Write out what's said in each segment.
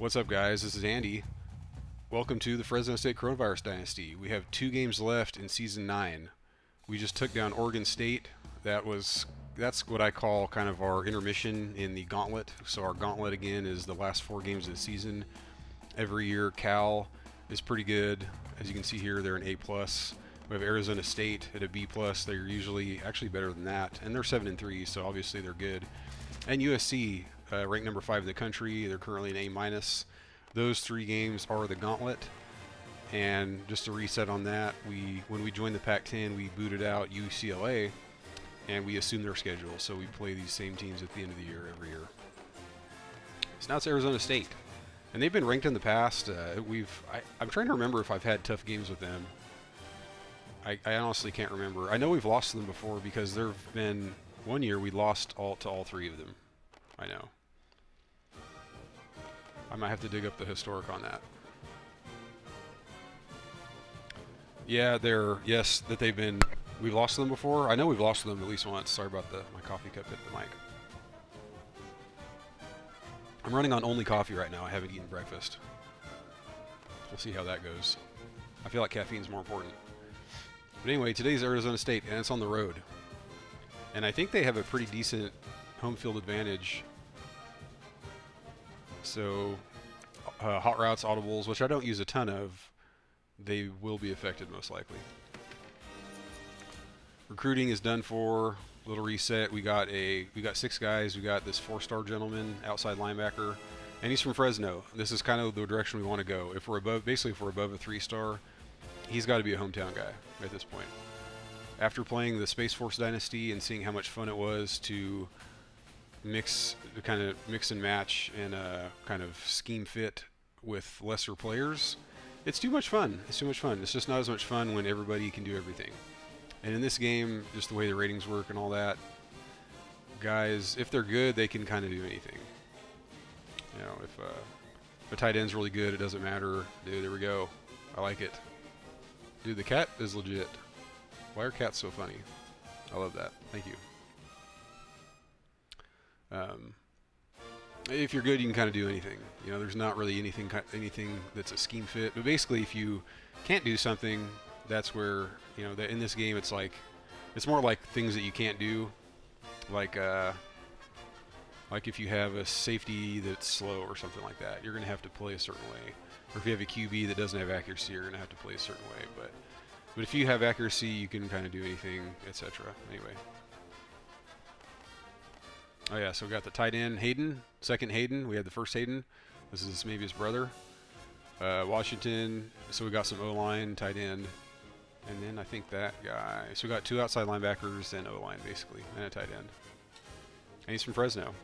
What's up, guys? This is Andy. Welcome to the Fresno State Coronavirus Dynasty. We have two games left in Season 9. We just took down Oregon State. That was that's what I call kind of our intermission in the gauntlet. So our gauntlet again is the last four games of the season. Every year, Cal is pretty good. As you can see here, they're an A plus. We have Arizona State at a B plus. They're usually actually better than that, and they're seven and three, so obviously they're good. And USC, uh, ranked number five in the country, they're currently an A minus. Those three games are the gauntlet. And just to reset on that, we when we joined the Pac-10, we booted out UCLA, and we assumed their schedule. So we play these same teams at the end of the year every year. So now it's Arizona State, and they've been ranked in the past. Uh, we've I, I'm trying to remember if I've had tough games with them. I, I honestly can't remember. I know we've lost them before because there have been one year we lost all to all three of them. I know. I might have to dig up the historic on that. Yeah, they're yes that they've been. We've lost them before. I know we've lost them at least once. Sorry about the my coffee cup hit the mic. I'm running on only coffee right now. I haven't eaten breakfast. We'll see how that goes. I feel like caffeine's more important. But anyway, today's Arizona State, and it's on the road. And I think they have a pretty decent home field advantage. So, uh, hot routes, audibles, which I don't use a ton of, they will be affected most likely. Recruiting is done for. Little reset. We got a we got six guys. We got this four-star gentleman, outside linebacker, and he's from Fresno. This is kind of the direction we want to go. If we're above, basically, if we're above a three-star, he's got to be a hometown guy at this point. After playing the Space Force Dynasty and seeing how much fun it was to mix, kind of mix and match and a kind of scheme fit with lesser players, it's too much fun. It's too much fun. It's just not as much fun when everybody can do everything. And in this game, just the way the ratings work and all that, guys, if they're good, they can kind of do anything. You know, if, uh, if a tight end's really good, it doesn't matter. Dude, there we go. I like it. Dude, the cat is legit. Why are cats so funny? I love that. Thank you. Um, if you're good, you can kind of do anything. You know, there's not really anything anything that's a scheme fit. But basically, if you can't do something, that's where you know that in this game it's like it's more like things that you can't do, like uh, like if you have a safety that's slow or something like that, you're to have to play a certain way. Or if you have a QB that doesn't have accuracy, you're to have to play a certain way. But but if you have accuracy, you can kind of do anything, etc. Anyway. Oh yeah, so we got the tight end Hayden, second Hayden. We had the first Hayden. This is maybe his brother. Uh, Washington. So we got some O line, tight end, and then I think that guy. So we got two outside linebackers and O line basically, and a tight end. And he's from Fresno.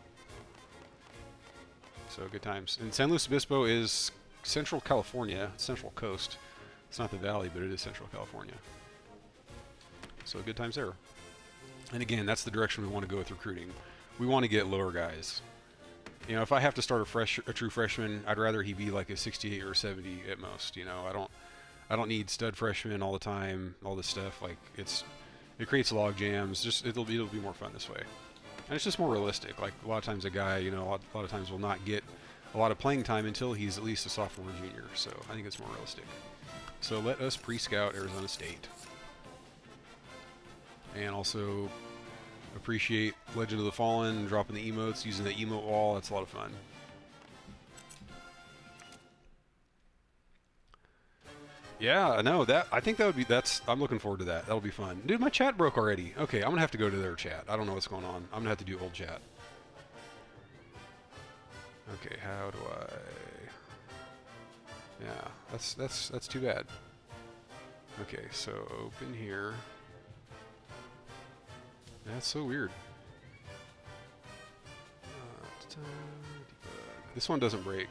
So good times. And San Luis Obispo is Central California, Central Coast. It's not the valley, but it is Central California. So good times there. And again, that's the direction we want to go with recruiting. We want to get lower guys. You know, if I have to start a fresh, a true freshman, I'd rather he be like a 68 or 70 at most. You know, I don't, I don't need stud freshmen all the time, all this stuff. Like it's, it creates log jams. Just it'll it'll be more fun this way, and it's just more realistic. Like a lot of times, a guy, you know, a lot, a lot of times will not get a lot of playing time until he's at least a sophomore or junior. So I think it's more realistic. So let us pre-scout Arizona State. And also appreciate Legend of the Fallen, dropping the emotes, using the emote wall. That's a lot of fun. Yeah, no, that I think that would be that's I'm looking forward to that. That'll be fun. Dude, my chat broke already. Okay, I'm gonna have to go to their chat. I don't know what's going on. I'm gonna have to do old chat. Okay, how do I Yeah, that's that's that's too bad. Okay, so open here. That's so weird. This one doesn't break.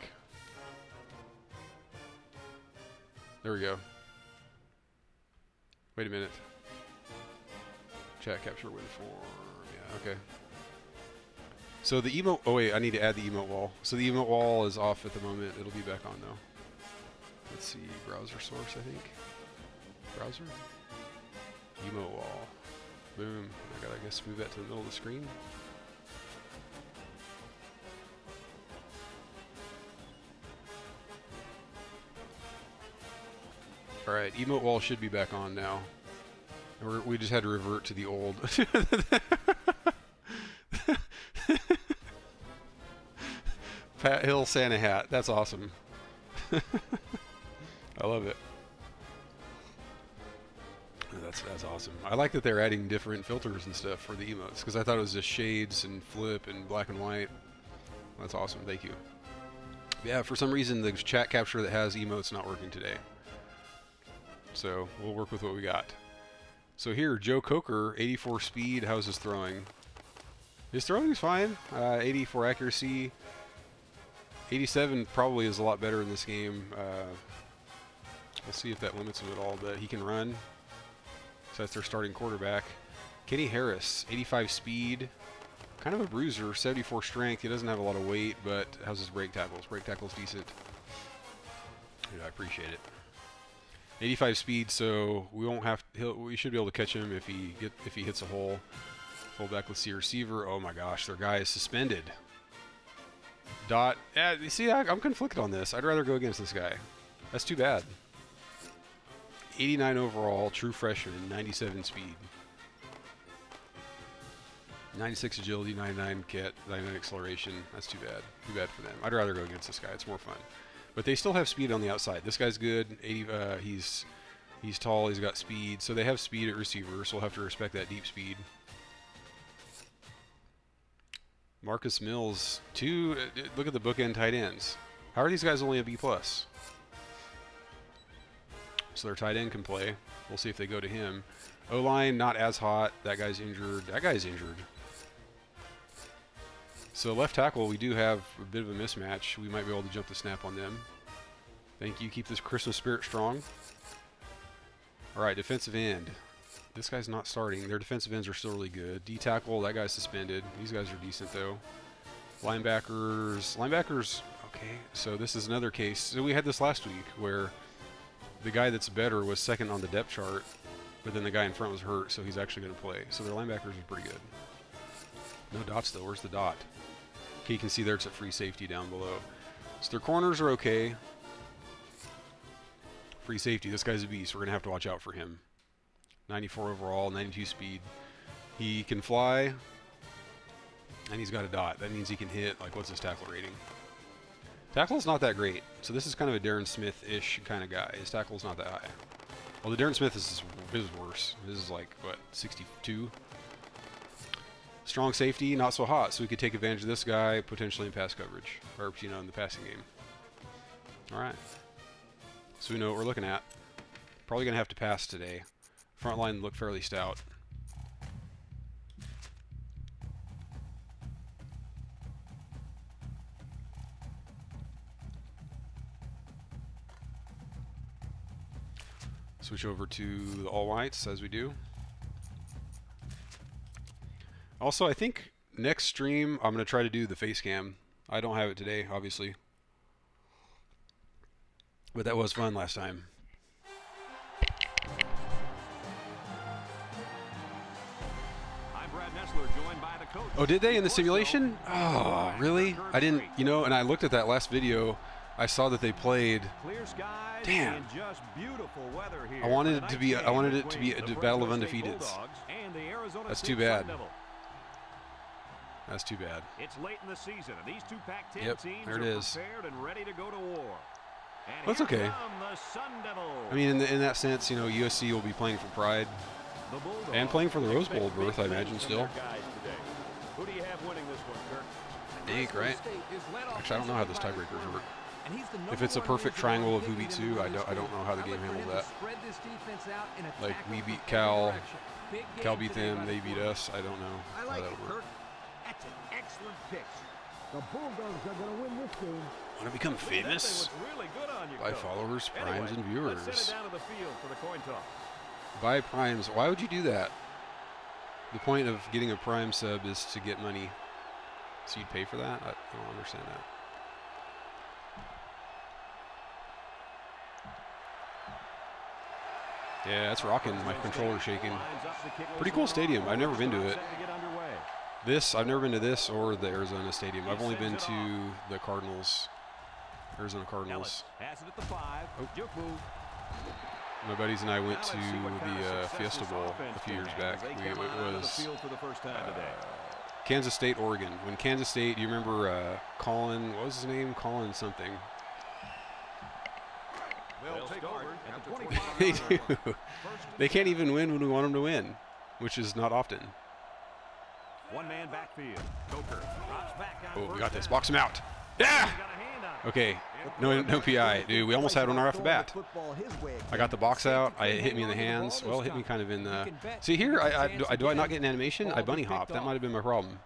There we go. Wait a minute. Chat capture win form. Yeah, okay. So the emote. Oh wait, I need to add the emote wall. So the emote wall is off at the moment. It'll be back on though. Let's see, browser source. I think. Browser. Emote wall. Boom. I gotta, I guess, move that to the middle of the screen. Alright, emote wall should be back on now. We're, we just had to revert to the old. Pat Hill Santa hat. That's awesome. I love it. That's that's awesome. I like that they're adding different filters and stuff for the emotes because I thought it was just shades and flip and black and white. That's awesome. Thank you. Yeah, for some reason the chat capture that has emotes not working today. So we'll work with what we got. So here, Joe Coker, 84 speed. How's his throwing? His throwing is fine. Uh, 84 accuracy. 87 probably is a lot better in this game. Uh, we'll see if that limits him at all, but he can run. So that's their starting quarterback. Kenny Harris, 85 speed. Kind of a bruiser, 74 strength. He doesn't have a lot of weight, but how's his break tackles? Break tackles decent. Dude, I appreciate it. 85 speed, so we won't have. We should be able to catch him if he get if he hits a hole. Fullback, let's see receiver. Oh my gosh, their guy is suspended. Dot. Yeah, you see, I, I'm conflicted on this. I'd rather go against this guy. That's too bad. 89 overall, true freshman, 97 speed. 96 agility, 99 kit, 99 acceleration. That's too bad. Too bad for them. I'd rather go against this guy. It's more fun. But they still have speed on the outside. This guy's good. 80. Uh, he's he's tall. He's got speed. So they have speed at receiver. So we'll have to respect that deep speed. Marcus Mills, two. Uh, look at the bookend tight ends. How are these guys only a B plus? So their tight end can play. We'll see if they go to him. O line not as hot. That guy's injured. That guy's injured. So left tackle, we do have a bit of a mismatch. We might be able to jump the snap on them. Thank you. Keep this Christmas spirit strong. All right, defensive end. This guy's not starting. Their defensive ends are still really good. D tackle, that guy's suspended. These guys are decent though. Linebackers, linebackers. Okay, so this is another case. So we had this last week where the guy that's better was second on the depth chart, but then the guy in front was hurt, so he's actually going to play. So their linebackers are pretty good. No dots though. Where's the dot? Okay, you can see there it's a free safety down below. So their corners are okay. Free safety. This guy's a beast. We're going to have to watch out for him. 94 overall, 92 speed. He can fly, and he's got a dot. That means he can hit, like, what's his tackle rating? Tackle's not that great. So this is kind of a Darren Smith-ish kind of guy. His tackle's not that high. Well, the Darren Smith is, is worse. This is like, what, 62? Strong safety, not so hot, so we could take advantage of this guy potentially in pass coverage, or you know, in the passing game. All right. So we know what we're looking at. Probably gonna have to pass today. Front line look fairly stout. Switch over to the all whites as we do. Also, I think next stream I'm going to try to do the face cam. I don't have it today, obviously. But that was fun last time. Oh, did they in the simulation? Oh, really? I didn't, you know, and I looked at that last video. I saw that they played. Damn. I wanted it to be. I wanted it to be a battle of undefeateds. That's too bad. That's too bad. It's late in the season, and these two Pac-10 yep, teams there it are is. prepared and ready to go to war. And That's okay. I mean, in, the, in that sense, you know, USC will be playing for pride and playing for the Rose Bowl berth, I imagine, still. Who do you have winning this one, Kirk? I think, right? Actually, I don't know how this tiebreakers work. If it's a perfect triangle of who beats who, I don't, I don't know how the game handles that. Like, we beat Cal, Cal beat them, they beat us. I don't know how that'll work. That's an excellent pick. The Bulldogs are going to win this game. Want to become famous? Really good on you, By Coach. followers, Anyway, primes, and Let's viewers. send it down to the field for the coin toss. Buy primes. Why would you do that? The point of getting a prime sub is to get money. So you'd pay for that? I, I don't understand that. Yeah, that's rocking. My controller's shaking. Pretty cool stadium. I've never been to it. This, I've never been to this or the Arizona Stadium. I've only been to the Cardinals, Arizona Cardinals. Oh. My buddies and I went to the uh, Fiesta Bowl a few years back. We, it was today. Kansas State, Oregon. When Kansas State, do you remember uh, Collin? What was his name? Collin something. They'll take over at the 25 they do. They can't even win when we want them to win, which is not often. One man backfield. Coker drops back on Oh, we got this. Box him out. Yeah. He's got a hand on it. Okay. No, no PI, dude. We almost had one right off the bat. I got the box out. I hit me in the hands. Well, hit me kind of in the. See here, I, I, do, I do I not get an animation? I bunny hop. That might have been my problem.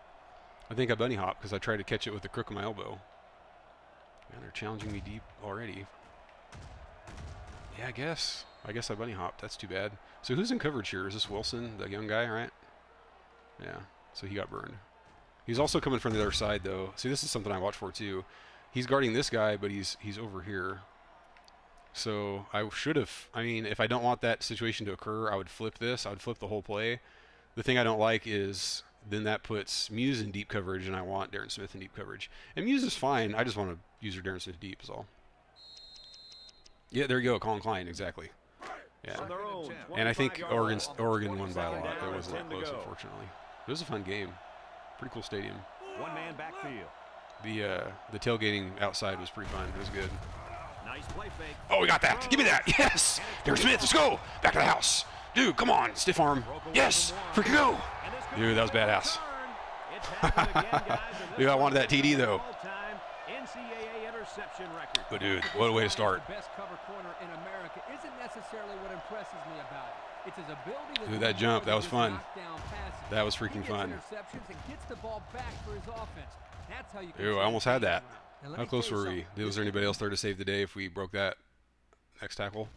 I think I bunny hop because I tried to catch it with the crook of my elbow. Man, they're challenging me deep already. Yeah, I guess. I guess I bunny hopped. That's too bad. So who's in coverage here? Is this Wilson, the young guy, right? Yeah. So he got burned. He's also coming from the other side, though. See, this is something I watch for too. He's guarding this guy, but he's he's over here. So I should have. I mean, if I don't want that situation to occur, I would flip this. I would flip the whole play. The thing I don't like is then that puts Muse in deep coverage, and I want Darren Smith in deep coverage. And Muse is fine. I just want to use her Darren Smith deep, is all. Yeah, there you go, Collin Klein, exactly. Yeah. Own And I think 25 yard Oregon's. Oregon won by a lot. 27 It wasn't that and 10 to close, unfortunately. It was a fun game. Pretty cool stadium. One man backfield. The uh, the tailgating outside was pretty fun. It was good. Nice play fake. Oh, we got that. Give me that. Yes. Darren Smith, let's go. Back to the house. Dude, come on. Stiff arm. Yes. Freaking go. And this could Dude, that was badass. return. It's happened again, guys, and this Dude, I wanted that TD, though. all-time NCAA interception record. But dude, what a way to start. Best cover corner in America isn't necessarily what impresses me about it. It's his ability to Dude, that jump, that was fun. to knock down passes. That was freaking fun. interceptions gets the ball back for his offense. That's how you Ew, I almost had that. game around. And let How close were we? Was there anybody else there to save the day if we broke that next tackle?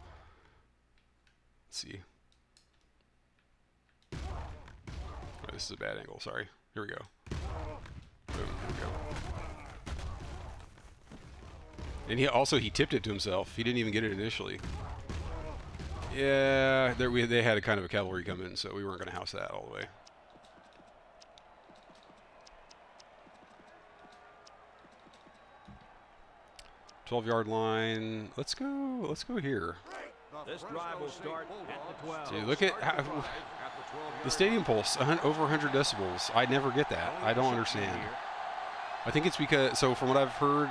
Let's see. Oh, this is a bad angle. Sorry. Here we go. Boom. Here we go. And he also he tipped it to himself. He didn't even get it initially. Yeah, there we they had a kind of a cavalry come in, so we weren't going to house that all the way. Twelve yard line. Let's go. Let's go here. This drive will start at the 12. Dude, look at how, the stadium pulse. Over 100 decibels. I never get that. I don't understand. I think it's because so from what I've heard,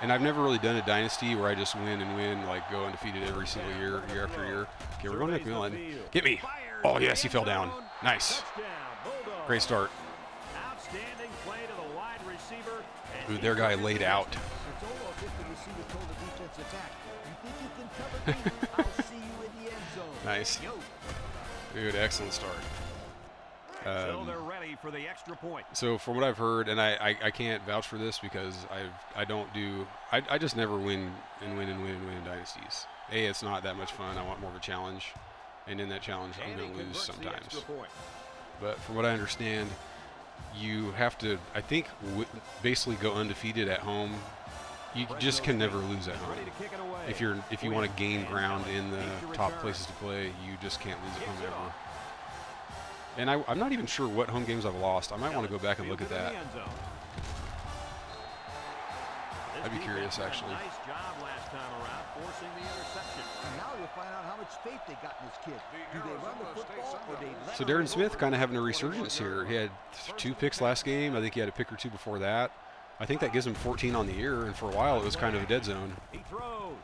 and I've never really done a dynasty where I just win and win, like go undefeated every single year, year after year. Okay, we're going to McMillan. Get me. Oh yes, he fell down. Nice. Great start. Dude, their guy laid out. Nice. Dude, excellent start. So Um, they're ready for the extra point. So from what I've heard, and I, I, I can't vouch for this because I I don't do I, I just never win and win and win and win in dynasties. A, it's not that much fun. I want more of a challenge, and in that challenge, I'm going to lose sometimes. But from what I understand, you have to I think w- basically go undefeated at home. You just can never lose at home. Ready to kick it away. If you're if you want to gain ground in the top places to play, you just can't lose at home ever. Off. And I, I'm not even sure what home games I've lost. I might want to go back and look at that. in the end zone. This I'd be curious, actually. Nice job last time around, forcing the interception. and now you'll find out how much faith they got in this kid. Do they run the football or they let So Darren Smith kind of having a resurgence here. He had two picks last game. I think he had a pick or two before that. I think that gives him 14 on the year, and for a while it was kind of a dead zone. He throws.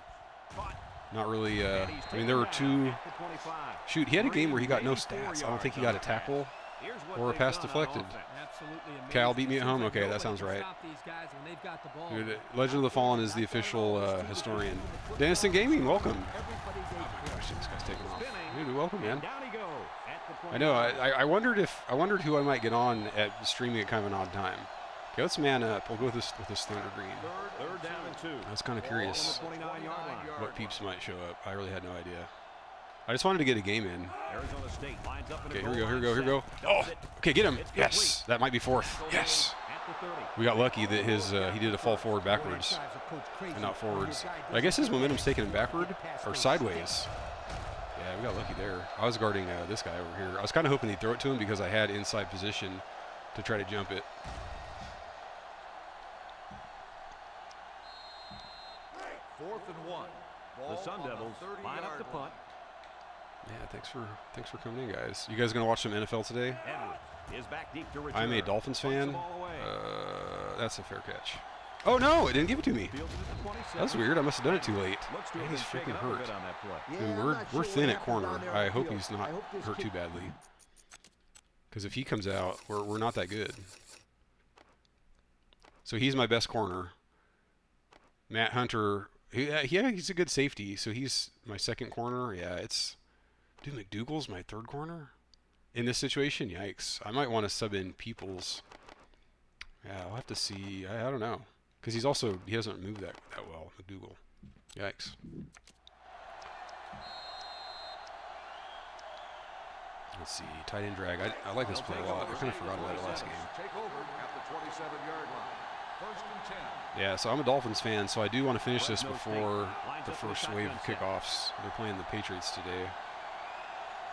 Not really. Uh, I mean, there were two. down at the 25. Shoot, he had a game where he got no stats. I don't think he got a tackle. Or a pass deflected. Cal beat me at home? Okay, that sounds right. Dude, Legend of the Fallen is the official uh, historian. Daniston Gaming, welcome. Oh my gosh, this guy's taking off. Dude, welcome, man. I know. I- I wondered if I wondered who I might get on at streaming at kind of an odd time. Okay, let's man up. We'll go with this with this Thunder Green. Third down and two. I was kind of Ball on the curious 29 yard line. what peeps might show up. I really had no idea. I just wanted to get a game in. Arizona State lines up in a Okay, here we go, here we go, here we go. Oh, okay, get him. Yes, that might be fourth. Yes. At the 30. We got lucky that his uh, he did a fall forward backwards and not forwards. But I guess his momentum's taking him backward or sideways. Yeah, we got lucky there. I was guarding uh, this guy over here. I was kind of hoping he'd throw it to him because I had inside position to try to jump it. Fourth and one. The Sun Devils line up to punt. Yeah, thanks for thanks for coming in, guys. You guys gonna watch some NFL today? Is back deep to. I'm a Dolphins fan. Uh, that's a fair catch. Oh no, it didn't give it to me. Fields it at the 27. That's weird. I must have done it too late. Looks to Man, have he's been shaken freaking hurt. bit on that play. Yeah, Dude, I'm we're we're sure thin at corner. down there on I hope field. he's not hope hurt kid- too badly. Because if he comes out, we're we're not that good. So he's my best corner. Matt Hunter, he, yeah, uh, yeah, he's a good safety. So he's my second corner. Yeah, it's dude McDougal's my third corner. In this situation, yikes! I might want to sub in Peoples. Yeah, I'll have to see. I, I don't know, because he's also he doesn't move that that well, McDougal. Yikes. Let's see, tight end drag. I, I like this play a lot. I kind of forgot about it last game. Take over at the 27-yard line. First and 10. Yeah, so I'm a Dolphins fan, so I do want to finish this before the up for the first wave of kickoffs. They're playing the Patriots today.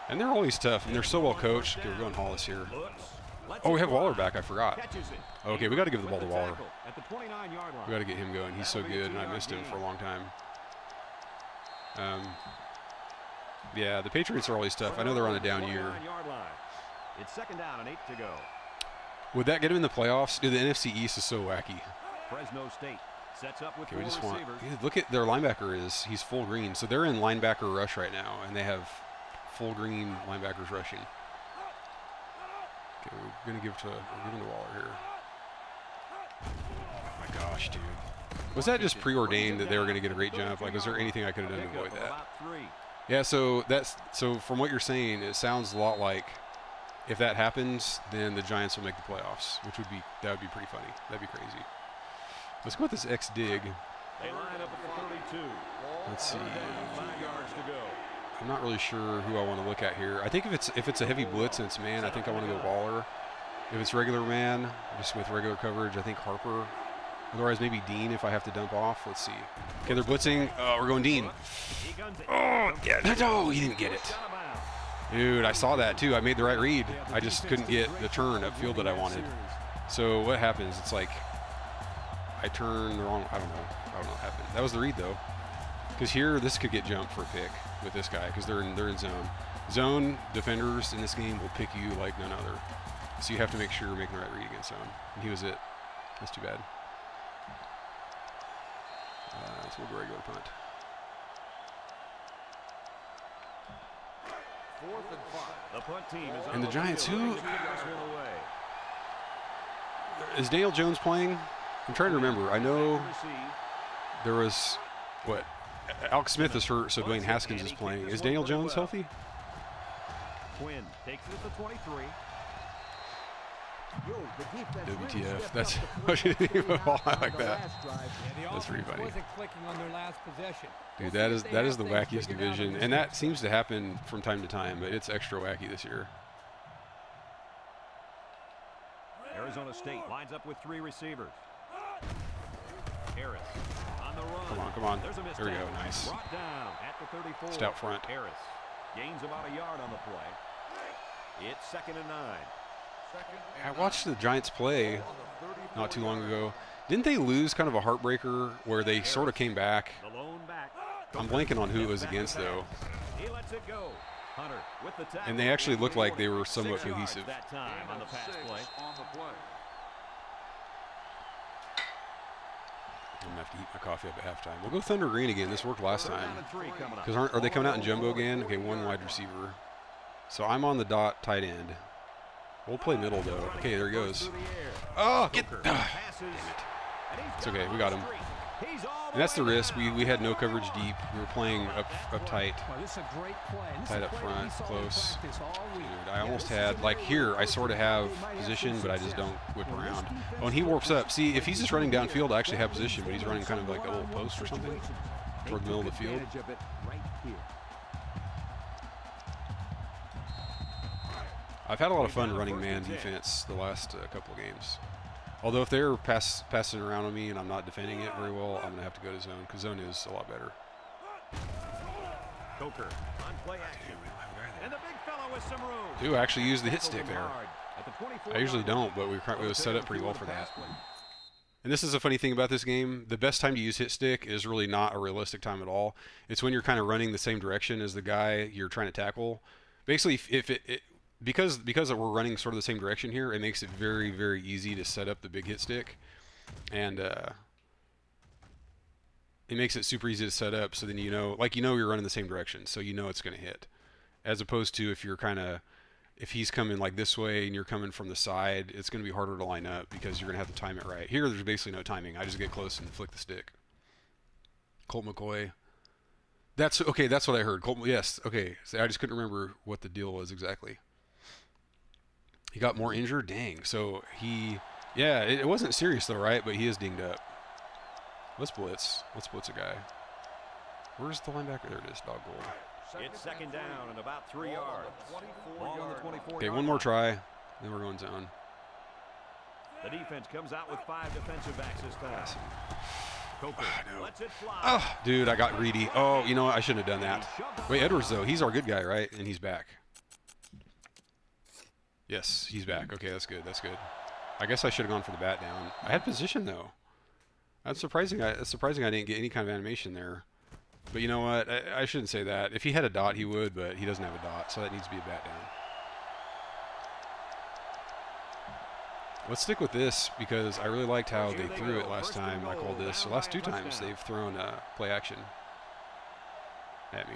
And they're always tough, and they're so well coached. Okay, we're going Hollis here. Oh, we have Waller back. I forgot. Okay, we got to give the ball to Waller. tackle At the 29-yard line. We got to get him going. He's so That'll be a good, and I missed him for a long time. Um, yeah, the Patriots are always tough. I know they're on a down year. It's second down and eight to go. Would that get him in the playoffs? Dude, the NFC East is so wacky. Fresno State sets up with Okay, we just want. Dude, look at their linebacker is he's full green, so they're in linebacker rush right now, and they have full green linebackers rushing. Okay, we're gonna give to we're giving to Waller here. Oh my gosh, dude. Was that just preordained that they were gonna get a great jump? Like, was there anything I could have done to avoid that? Yeah, so that's so from what you're saying, it sounds a lot like if that happens, then the Giants will make the playoffs, which would be that would be pretty funny. That'd be crazy. Let's go with this X dig. They line up at the 32. Let's see. Five yards to go. I'm not really sure who I want to look at here. I think if it's if it's a heavy blitz and it's man, I think I want to go Waller. If it's regular man, just with regular coverage, I think Harper. Otherwise, maybe Dean if I have to dump off. Let's see. Okay, they're blitzing. Uh, we're going Dean. He guns it. Oh, yeah. No, he didn't get it. Dude, I saw that too. I made the right read. I just couldn't get the turn upfield that I wanted. So what happens? It's like I turn the wrong. I don't know. I don't know what happened. That was the read though. Because here, this could get jumped for a pick with this guy because they're in they're in zone. Zone defenders in this game will pick you like none other. So you have to make sure you're making the right read against zone. And he was it. That's too bad. Uh, so we'll go regular punt. And five. The punt team is on And the the Giants, who is who- ready to kick this one away. Is Daniel Jones playing? I'm trying to remember. I know there was what Alex Smith is hurt, so Dwayne Haskins is playing. Is Daniel Jones healthy? Quinn takes it at the 23. Yo, the defense really WTF, that's- up I shouldn't even fall like that. Yeah, That's pretty funny. wasn't clicking on their last possession. We'll Dude, see that if is they that have is the wackiest figured out in division, and that seems to happen from time to time, but it's extra wacky this year. Arizona State lines up with three receivers. Harris on the run. Come on, come on. There's a There we go, nice. Down at the 34. Stout front. Harris gains about a yard on the play. It's second and nine. I watched the Giants play on the 34 not too long ago. Didn't they lose kind of a heartbreaker where they sort of came back? I'm blanking on who it was against though. And they actually looked like they were somewhat cohesive. I'm gonna have to eat my coffee up at halftime. We'll go Thunder Green again. This worked last time. Because are they coming out in jumbo again? Okay, one wide receiver. So I'm on the dot tight end. We'll play middle though. Okay, there he goes. Through the air. Oh, get. Coker damn it. and he's It's okay, we got him. street. He's all And that's the risk. We, we had no coverage deep. We were playing up up tight. Well, this is a great play. and this Tight up front, we saw in close. practice all week. Dude, I almost had like here. I sort of have they might have position, but I just don't whip around. Oh, and he warps up. See, if he's just running downfield, I actually have position, but he's running kind of like a little post or something toward the middle of the field. I've had a lot of fun running man defense the last uh, couple of games. Although if they're pass, passing around on me and I'm not defending it very well, I'm gonna have to go to zone because zone is a lot better. Coker on play action. And the big fellow with some room. I actually used the hit stick there. hard at the 24 I usually don't, but we, was set up pretty well for that. And this is a funny thing about this game. The best time to use hit stick is really not a realistic time at all. It's when you're kind of running the same direction as the guy you're trying to tackle. Basically, if- if it, it because because we're running sort of the same direction here, it makes it very very easy to set up the big hit stick, and uh, it makes it super easy to set up. So then you know, like you know, you're running the same direction, so you know it's going to hit. As opposed to if you're kind of if he's coming like this way and you're coming from the side, it's going to be harder to line up because you're going to have to time it right. Here, there's basically no timing. I just get close and flick the stick. Colt McCoy. That's okay. That's what I heard. Colt. Yes. Okay. So I just couldn't remember what the deal was exactly. He got more injured. Dang. So he. Yeah. It, it wasn't serious though, right? But he is dinged up. Let's blitz. Let's blitz a guy. Where's the linebacker? There it is. Dog goal. It's second down and about three Ball yards. the 24 Ball on the yard Okay, one more try. Then we're going zone. The defense comes out with five defensive backs this time. Coker ah, no. lets it fly. Oh, dude, I got greedy. Oh, you know what? I shouldn't have done that. Wait, Edwards though, he's our good guy, right? And he's back. Yes, he's back. Okay, that's good. That's good. I guess I should have gone for the bat down. I had position though. That's surprising. I, that's surprising. I didn't get any kind of animation there. But you know what? I, I shouldn't say that. If he had a dot, he would, but he doesn't have a dot, so that needs to be a bat down. Let's stick with this because I really liked how they threw it last time. I called this. The last two times they've thrown uh, play action at me.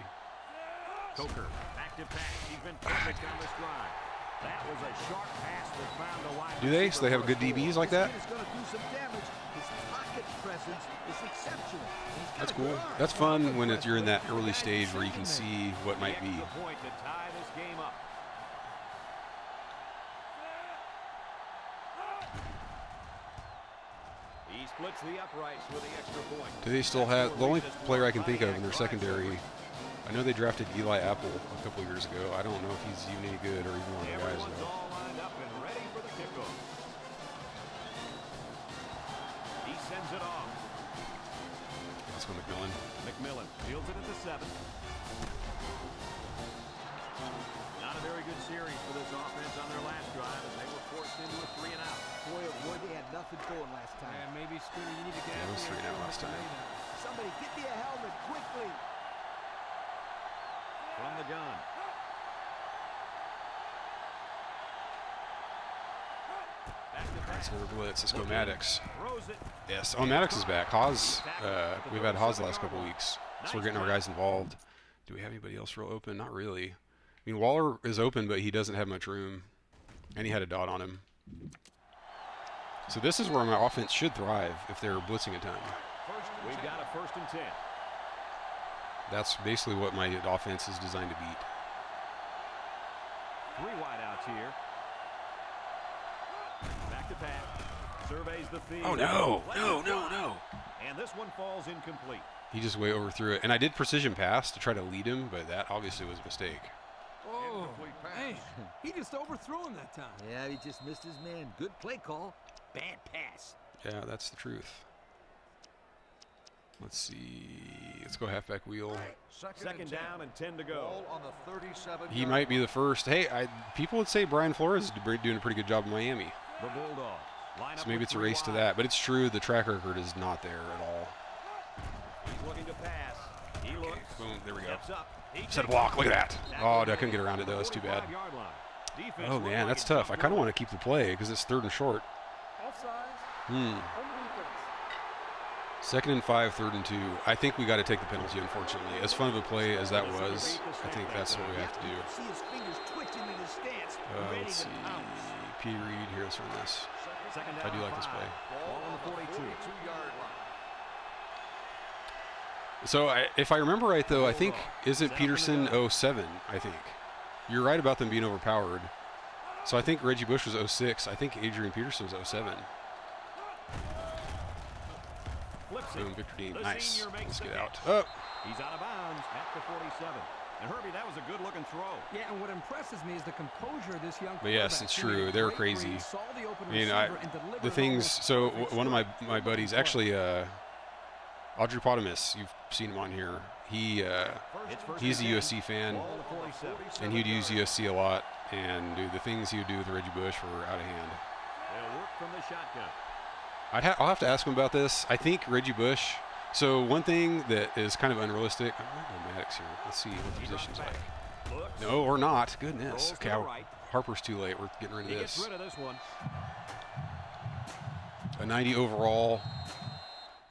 Coker back to pass. He's been perfect on this drive. That was a sharp pass that found a wide Do they? So they have good. DBs like that? This kid is going to do some damage. His pocket presence is exceptional. He's got That's cool. That's fun when it's, you're in that early stage where you can see what might be. extra point to tie this game up. He splits the uprights with the extra point. Do they still have the only player I can think of in their secondary? I know they drafted Eli Apple a couple years ago. I don't know if he's even any good or even one of the guys Everyone's though. all lined up and ready for the. He sends it off. Let's go McMillan. McMillan fields it at the seven. Not a very good series for this offense on their last drive as they were forced into a three and out. Boy, oh boy, they had nothing going last time. Yeah, maybe Scooter, you need to get Yeah, it was three and now show last time. what you made of. Somebody get me a helmet quickly. From the gun. Back to pass. Blitz. Let's go Maddox. Yes. Oh, Maddox is back. Haas. Uh, we've had Haas the last couple weeks, so we're getting our guys involved. Do we have anybody else real open? Not really. I mean, Waller is open, but he doesn't have much room, and he had a dot on him. So this is where my offense should thrive if they're blitzing a ton. We've got a first and ten. That's basically what my offense is designed to beat. Three wideouts here. Back to pass. Surveys the field. Oh no! No! No! No! And this one falls incomplete. He just way overthrew it, and I did precision pass to try to lead him, but that obviously was a mistake. Oh, Incomplete man, he just overthrew him that time. Yeah, he just missed his man. Good play call. Bad pass. Yeah, that's the truth. Let's see. Let's go halfback wheel. Second, Second and down and 10 to go. on the 37 He might be the first. Hey, I, people would say Brian Flores is doing a pretty good job in Miami. The Bulldogs. Line So maybe it's a three race to that. But it's true, the track record is not there at all. He's looking to pass. He looks. Boom, there we go. He Set a block, look at that. That Oh, I couldn't get around it though, that's too bad. 45-yard line. Defense Oh man, that's tough. I kind of want to keep the play because it's third and short. Hmm. Second and five, third and two. I think we got to take the penalty, unfortunately. As fun of a play as that was, I think that's what we have to do. Uh, let's see. P. Reed, here, let's run this. I do like this play. Ball on the 42. yard line. So I, if I remember right, though, I think isn't Peterson 07, I think. You're right about them being overpowered. So I think Reggie Bush was 06. I think Adrian Peterson was 07. Flips it. Victor Dean. The Nice. Let's get out. Oh, He's out of bounds at the 47. And Herbie, that was a good-looking throw. Yeah, and what impresses me is the composure of this young But yes, it's true. They were great crazy. read, saw the open I mean, I, and the things. So one of my my buddies, actually, uh, Audrey Potamus. You've seen him on here. He uh, he's a USC fan, Ball on the 47. and he'd use USC a lot. And dude, the things he would do with Reggie Bush were out of hand. They'll work from the shotgun. I'd ha- I'll have to ask him about this. I think Reggie Bush. So one thing that is kind of unrealistic. I'm go Maddox here. Let's see what the position's like. No, or not. Goodness. Okay, I'll- Harper's too late. We're getting rid of this. rid of this one. A 90 overall.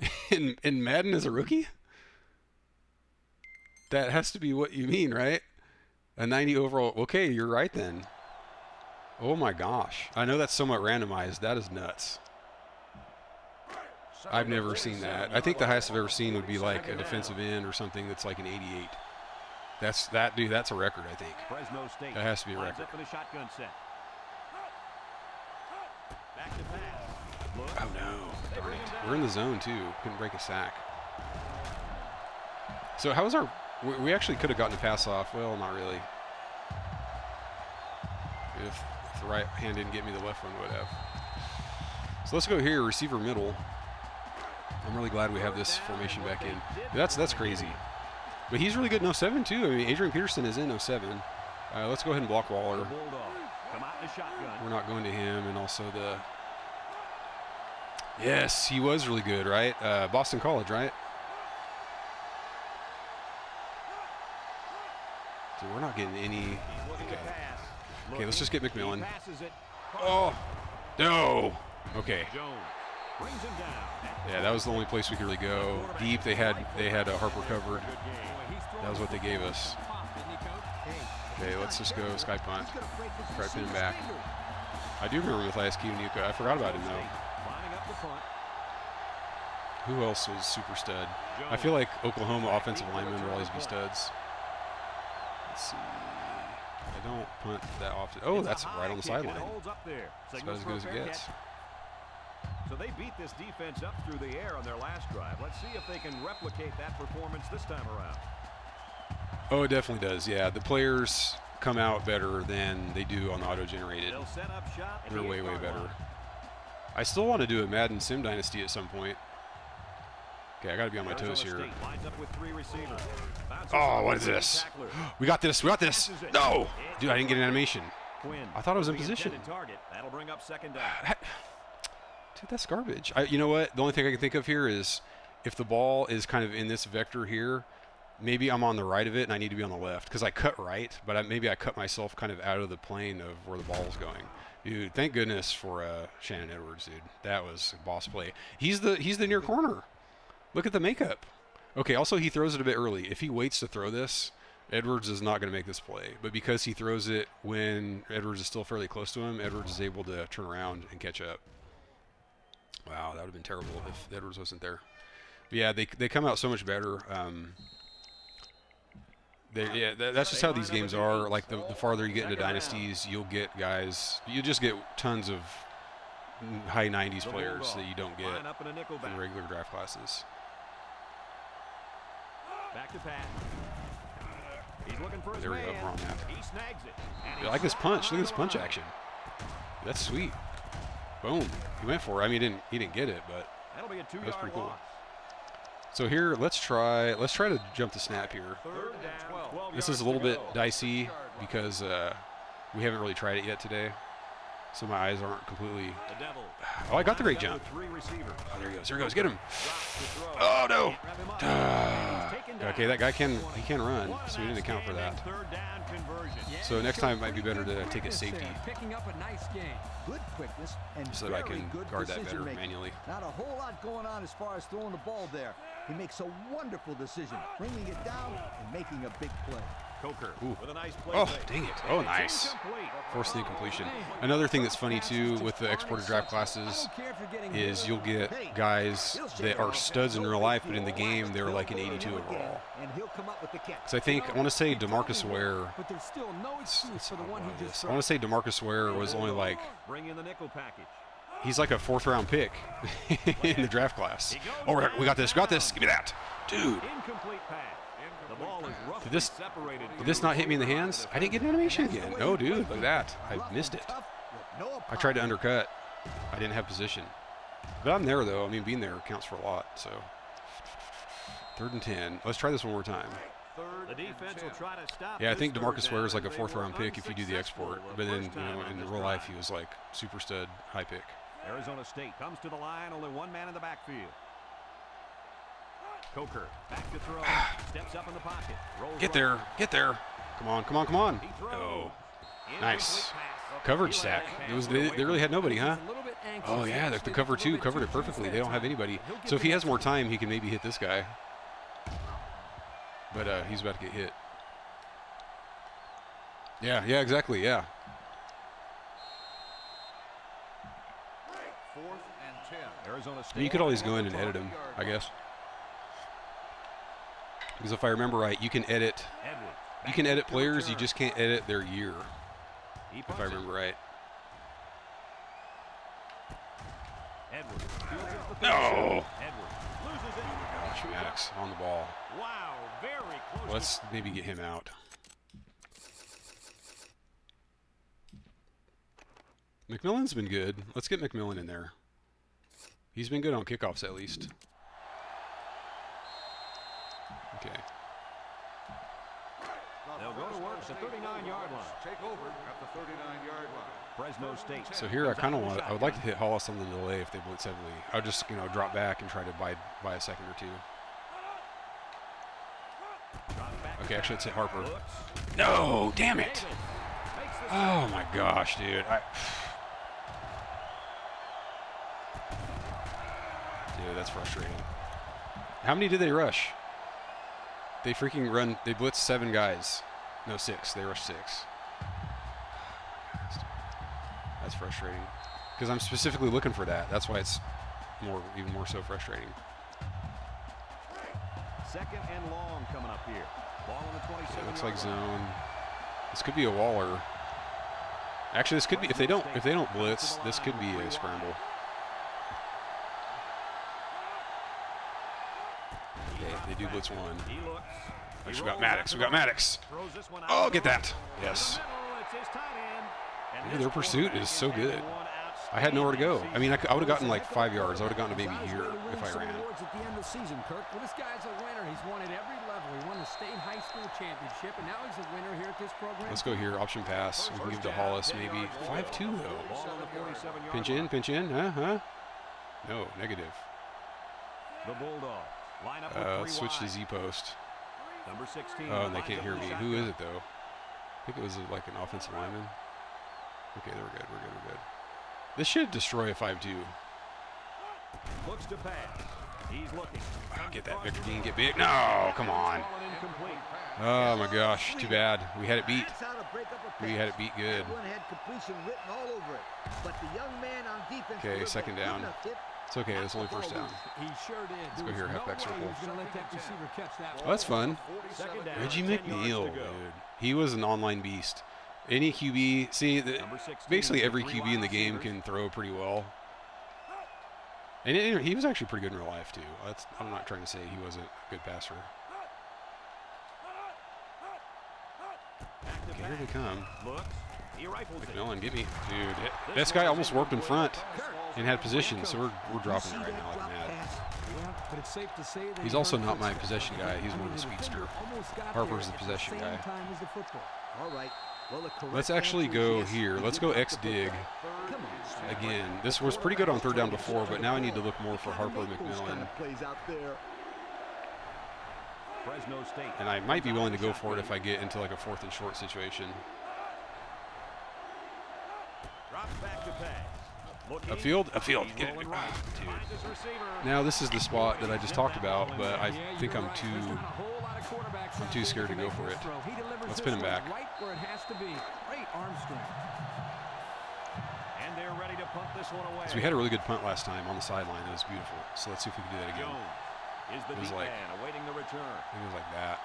in in Madden as a rookie. That has to be what you mean, right? A 90 overall. Okay, you're right then. Oh my gosh. I know that's somewhat randomized. That is nuts. I've never seen that. I think the highest I've ever seen would be like a defensive end or something that's like an 88. That's that dude. That's a record, I think. Fresno State. That has to be a record. up in a shotgun set. Back to pass. Oh no! It. We're in the zone too. Couldn't break a sack. So how was our? we- We actually could have gotten a pass off. Well, not really. If, if the right hand didn't get me, the left one would have. So let's go here, receiver middle. I'm really glad we have this formation back in. That's that's crazy. But he's really good in 07 too. I mean, Adrian Peterson is in 07. Uh, let's go ahead and block Waller. We're not going to him, and also the. Yes, he was really good, right? Uh, Boston College, right? So we're not getting any. Okay. Okay, let's just get McMillan. Oh, no. Okay. Yeah, that was the only place we could really go deep. They had they had uh, Harper covered. That was what they gave us. Okay, let's just go sky punt. Try pin him back. I do remember Mathias Kiwanuka. I forgot about him though. Who else was super stud? I feel like Oklahoma offensive linemen will always be studs. Let's see. I don't punt that often. Oh, that's right on the sideline. That's about as good as it gets. So they beat this defense up through the air on their last drive. Let's see if they can replicate that performance this time around. Oh, it definitely does. Yeah, the players come out better than they do on the auto-generated. They'll set up shop. They're way, way better. line. I still want to do a Madden Sim Dynasty at some point. Okay, I got to be on my toes here. State lines up with three receivers. Bounces Oh, what is this? We got this. We got this. No, dude, I didn't get an animation. I thought I was in position. That'll bring up second down. Dude, that's garbage. I, you know what? The only thing I can think of here is if the ball is kind of in this vector here, maybe I'm on the right of it and I need to be on the left because I cut right, but I, maybe I cut myself kind of out of the plane of where the ball is going. Dude, thank goodness for uh, Shannon Edwards, dude. That was a boss play. He's the he's the near corner. Look at the makeup. Okay, also he throws it a bit early. If he waits to throw this, Edwards is not going to make this play. But because he throws it when Edwards is still fairly close to him, Edwards is able to turn around and catch up. Wow, that would have been terrible if Edwards wasn't there. But yeah, they they come out so much better. Um, they, yeah, that, that's just how these games are. Like the, the farther you get into dynasties, you'll get guys. You just get tons of high 90s players that you don't get up in a nickel in back. regular draft classes. Back to pass. He's looking for his There we go, man. we're on that. He snags it. I like this punch. Look at this punch action. That's sweet. Boom. He went for it. I mean, he didn't he didn't get it, but That'll be a That's pretty cool. loss. so here let's try let's try to jump the snap here. Down, 12 This is a little bit dicey because uh, we haven't really tried it yet today, so my eyes aren't completely. The Devils. Oh, I got the great jump. up with Three receivers. Oh, there he goes. There he goes. Get him. Drops the throw. Oh no. Can't wrap him up. He's taken down. Okay, that guy can he can run, so we didn't account for that. outstanding Third down conversion. So next time it might be better to take a safety Picking up a nice game. Good quickness and so that I can good guard that better manually. Not a whole lot going on as far as throwing the ball there. He makes a wonderful decision, bringing it down and making a big play. Coker Ooh. with a nice play. Oh, dang it. Oh, nice. incomplete. Force the incompletion. Another thing that's funny too with the exported draft is you'll get guys that are studs in real life, but in the game they're like an 82 overall. So I think I want to say Demarcus Ware. I want to say Demarcus Ware was only like he's like a fourth round pick in the draft class. Oh, we got this. Got this. Give me that, dude. Did this- Did this not hit me in the hands? I didn't get an animation again. No, dude. Look at that. I missed it. I tried to undercut. I didn't have position. But I'm there though. I mean, being there counts for a lot. So third and ten. Let's try this one more time. The defense will try to stop Yeah, I think Demarcus Ware is like a fourth round pick if you do the export. But then, you know, in real life, he was like super stud, high pick. Arizona State comes to the line, only one man in the backfield. Coker back to throw. Steps up in the pocket. Rolls Get there. Get there. Come on, come on, come on. Oh, nice. Coverage He stack. It was they, they really had nobody, huh? Oh yeah, the, cover two covered it perfectly. They don't have anybody. So if he has more time, he can maybe hit this guy. But uh, he's about to get hit. Yeah, yeah, exactly. Yeah. And 10. Arizona State. And you could always go in and edit him, I guess. Because if I remember right, you can edit you can edit players, you just can't edit their year, if I remember right. Edwards. No. 37. Edwards loses it. Gosh, Maddox on the ball. Wow, very close. Let's maybe get him out. McMillan's been good. Let's get McMillan in there. He's been good on kickoffs at least. Okay. They'll go to work at the 39-yard line. Take over at the 39-yard line. Fresno State. So here I kind of want I would like to hit Hollis on the delay if they blitz heavily. I would just, you know, drop back and try to buy buy a second or two. Okay, actually let's hit Harper. No, damn it. Davis makes the Oh my gosh, dude. I, dude, that's frustrating. How many did they rush? They freaking run. They blitz seven guys. No, six. They rushed six. That's frustrating. Because I'm specifically looking for that. That's why it's more, even more so frustrating. Second and long coming up here. Ball on the 27 It looks like zone. This could be a Waller. Actually, this could be if they don't if they don't blitz, this could be a scramble. Okay, they do blitz one. Actually, we got Maddox. We got to the right. Maddox. Throws this one out Oh, get that. Yes. the middle, it's his tight end. And Yeah, their pursuit is so good. I had nowhere to go. I mean, I, season. would have gotten like five yards. I would have gotten to maybe here if I ran. at the end of the season, Kirk. Well, this guy's a winner. He's won at every level. He won the state high school championship, and now he's a winner here at this program. Let's go here. Option pass. We can give to Hollis maybe five two though. Ball on the 47-yard Pinch in, pinch in, huh? Huh? No, negative. The bulldog. line up Uh, let's switch to. Z post. Number 16. Oh, and they can't hear me. Who is it though? I think it was like an offensive lineman. Okay, we're good. We're good. We're good. This should destroy a five-two. Looks to pass. He's looking. Oh, get that Victor Dean. Get big. No, come on. Oh my gosh, too bad. We had it beat. That's how to break up a We had it beat good. That one had completion written all over it. But the young man on defense. Okay, second down. It's okay. It's only first down. He sure did. Let's go here, halfback circle. He was going to receiver catch that Oh, that's fun. Reggie 10 McNeil, dude. He was an online beast. Any QB, see, the, basically every QB in the game can throw pretty well. And it- he was actually pretty good in real life too. That's, I'm not trying to say he wasn't a good passer. Okay, here they come. Looks. McMillan, get me, dude. This guy almost warped in front and had possession, so we're, we're dropping it right now like He's also not my possession guy. He's more of the speedster. Harper's the possession guy. Let's actually go here. Let's go X dig again. This was pretty good on third down before, but now I need to look more for Harper McMillan. And I might be willing to go for it if I get into like a fourth and short situation. Drops back to pass. Looking. Upfield? Upfield. He's Get it. rolling right. dude. Finds his receiver. Now this is the spot that I just talked about, but I think I'm too. There's not a whole lot of quarterbacks I'm too scared to go for it. throw. He delivers Let's pin him back. Right where it has to be. Great arm strength. And they're ready to punt this one away. 'cause we had a really good punt last time on the sideline. It was beautiful. So let's see if we can do that again. Jones is the It was like- man awaiting the return. I think it was like that.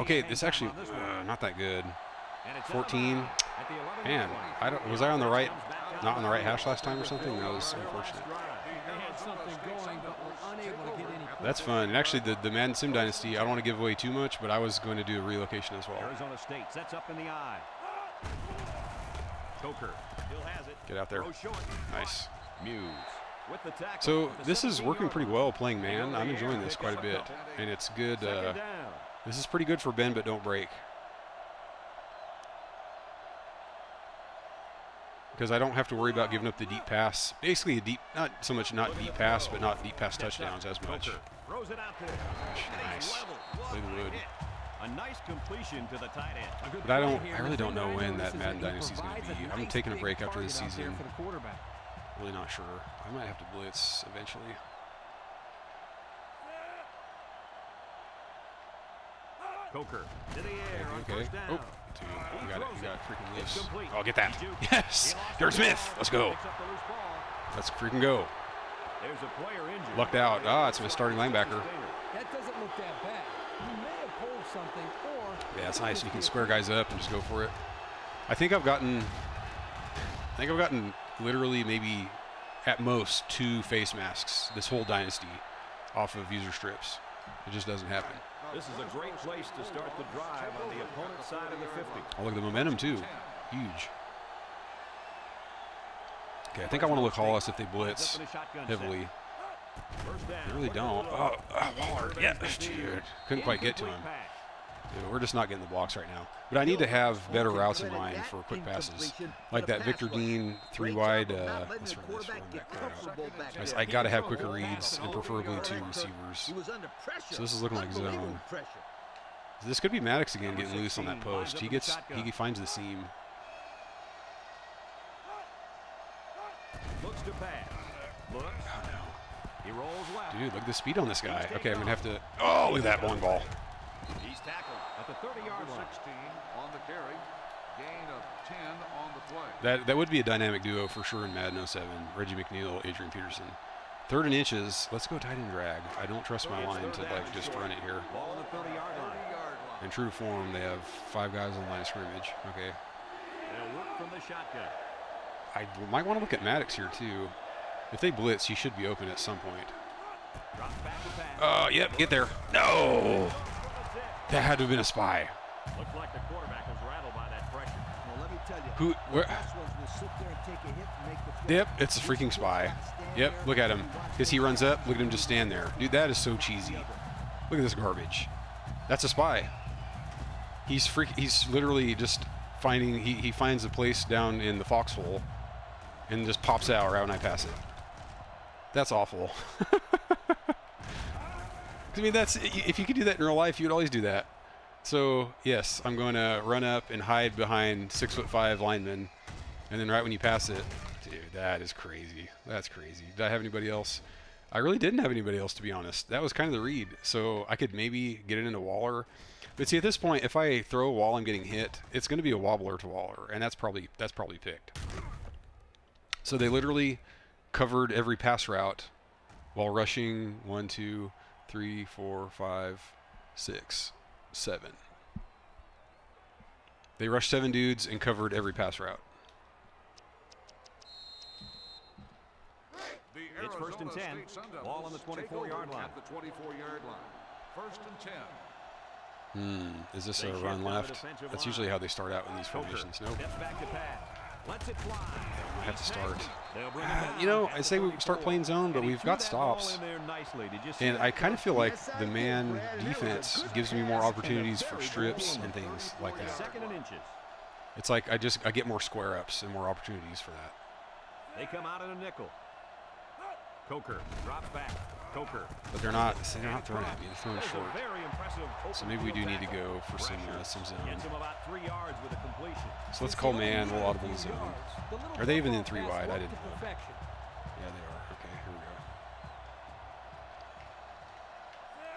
Okay, this actually time on this one. uh, not that good. And it's out of 14. bounds at the 11 Man. I don't. Was I on the right? Comes back out Not on the right hash last time or something? That was unfortunate. They had something going, but were unable to get any That's fun. And actually, the the Madden Sim Dynasty. I don't want to give away too much, but I was going to do a relocation as well. Arizona State sets up in the eye. Coker still has it. Get out there. Nice. Muse with the tackle. So this is working pretty well playing man. I'm enjoying this quite a bit, and it's good. Uh. This is pretty good for Ben, but don't break. Because I don't have to worry about giving up the deep pass. Basically, a deep, not so much not deep pass, but not deep pass touchdowns as much. Nice. A nice completion to the tight end. But I don't, I really don't know when that Madden Dynasty is going to be. I'm taking a break after this season. Really not sure. I might have to blitz eventually. Coker to the air on Okay. first down. Oh, dude, you got it. You got it freaking It's loose. complete. Oh, get that. Yes. He Derek Smith. Let's go. Picks up the loose ball. Let's freaking go. There's a player injured. Lucked out. Ah, it's my starting linebacker. That doesn't look that bad. He may have pulled something, or Yeah, it's nice. You can square guys up and just go for it. I think I've gotten, I think I've gotten literally maybe at most two face masks this whole dynasty off of user strips. It just doesn't happen. This is a great place to start the drive on the opponent's side of the 50. Oh, look at the momentum too. Huge. Okay, I think I want to look Hollis if they blitz heavily. They really don't. Oh, oh Waller. Yeah. Couldn't quite get to him. Incomplete pass. Dude, we're just not getting the blocks right now. But I need to have better routes in mind for quick passes. Like that Victor Dean three wide. Uh, let's run this back. I I got to have quicker reads and preferably two receivers. He was under pressure. So this is looking like zone. This could be Maddox again getting loose on that post. He gets he finds the seam. Looks to pass. Looks. He rolls left. Dude, look at the speed on this guy. Okay, I'm gonna have to. Oh, look at that bowling ball. He's tackled at the 30-yard line. 16 on the carry. Gain of 10 on the play. That that would be a dynamic duo for sure in Madden 07. Reggie McNeil, Adrian Peterson. Third and inches. Let's go tight end drag. I don't trust my line to like just run it here. Ball on the 30-yard line. And true to form, they have five guys on the line of scrimmage. Okay. They'll work from the shotgun. I might want to look at Maddox here too. If they blitz, he should be open at some point. Drops back to pass. Uh, yep, get there. No! That had to have been a spy. Looks like the quarterback was rattled by that pressure. Well, let me tell you. Who? Where? the best ones will sit there and take a hit and make the throw. Yep, it's a freaking spy. Yep, look at him. As he runs up, look at him just stand there. Dude, that is so cheesy. Look at this garbage. That's a spy. He's freak. He's literally just finding. He, he finds a place down in the foxhole, and just pops out right when I pass it. That's awful. I mean, that's if you could do that in real life, you would always do that. So yes, I'm going to run up and hide behind six foot five linemen, and then right when you pass it, dude, that is crazy. That's crazy. Did I have anybody else? I really didn't have anybody else to be honest. That was kind of the read. So I could maybe get it into Waller. But see, at this point, if I throw while I'm getting hit, it's going to be a wobbler to Waller, and that's probably that's probably picked. So they literally covered every pass route while rushing one, two, three, four, five, six, seven. They rushed seven dudes and covered every pass route. The It's first and 10. Ball on the 24-yard line. The 24-yard line. First and 10. Hmm. Is this They a run left? That's line. usually how they start out in these formations. Nope. Steps back to pass. Lets it fly. I have to start. They'll bring it down you know, I say we start playing zone, but we've got stops. in there nicely. Did you see And? I kind of feel like the man Brad. That was a defense gives me more opportunities for strips and things like that. Second and inches. It's like I just I get more square ups and more opportunities for that. They come out in a nickel. Coker drops back. Coker. But they're not they're not throwing at me. They're throwing That is a short. So maybe we do need to go for some uh, some zone. Gets him about three yards with a completion. So let's call man. We'll audible the zone. Are they even in three pass wide? I didn't know. Yeah, they are. Okay, here we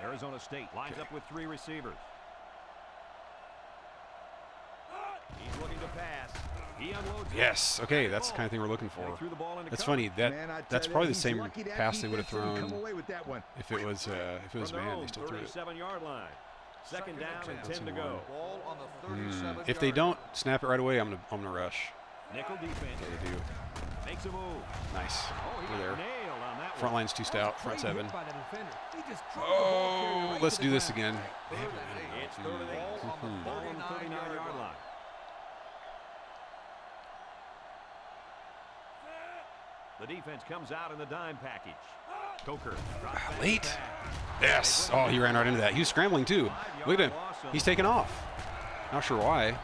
go. Arizona State lines Okay. up with three receivers. He's looking to pass. He unloads. it. Yes. Okay, that's the kind of thing we're looking for. threw the ball into That's funny. That Man, that's probably the same pass they would have thrown away with that one. if it was uh, if it was man. They still threw it. 37-yard line. Second down and 10 to a go. Ball on the. 37 If they don't snap it right away, I'm gonna I'm gonna rush. Nickel defense Yeah, they do. makes a move. Nice. Oh, he We're there. nailed on that Front line's too stout. Front seven. by the defender. He just drove the ball carrier Oh, right let's to do the this ground. again. It's third and eight. Mhm. Ball on the 39-yard line. The defense comes out in the dime package. Coker ah, back Late. Yes. Oh, he ran right into that. He was scrambling too. Look at him. He's taking off. Not sure why.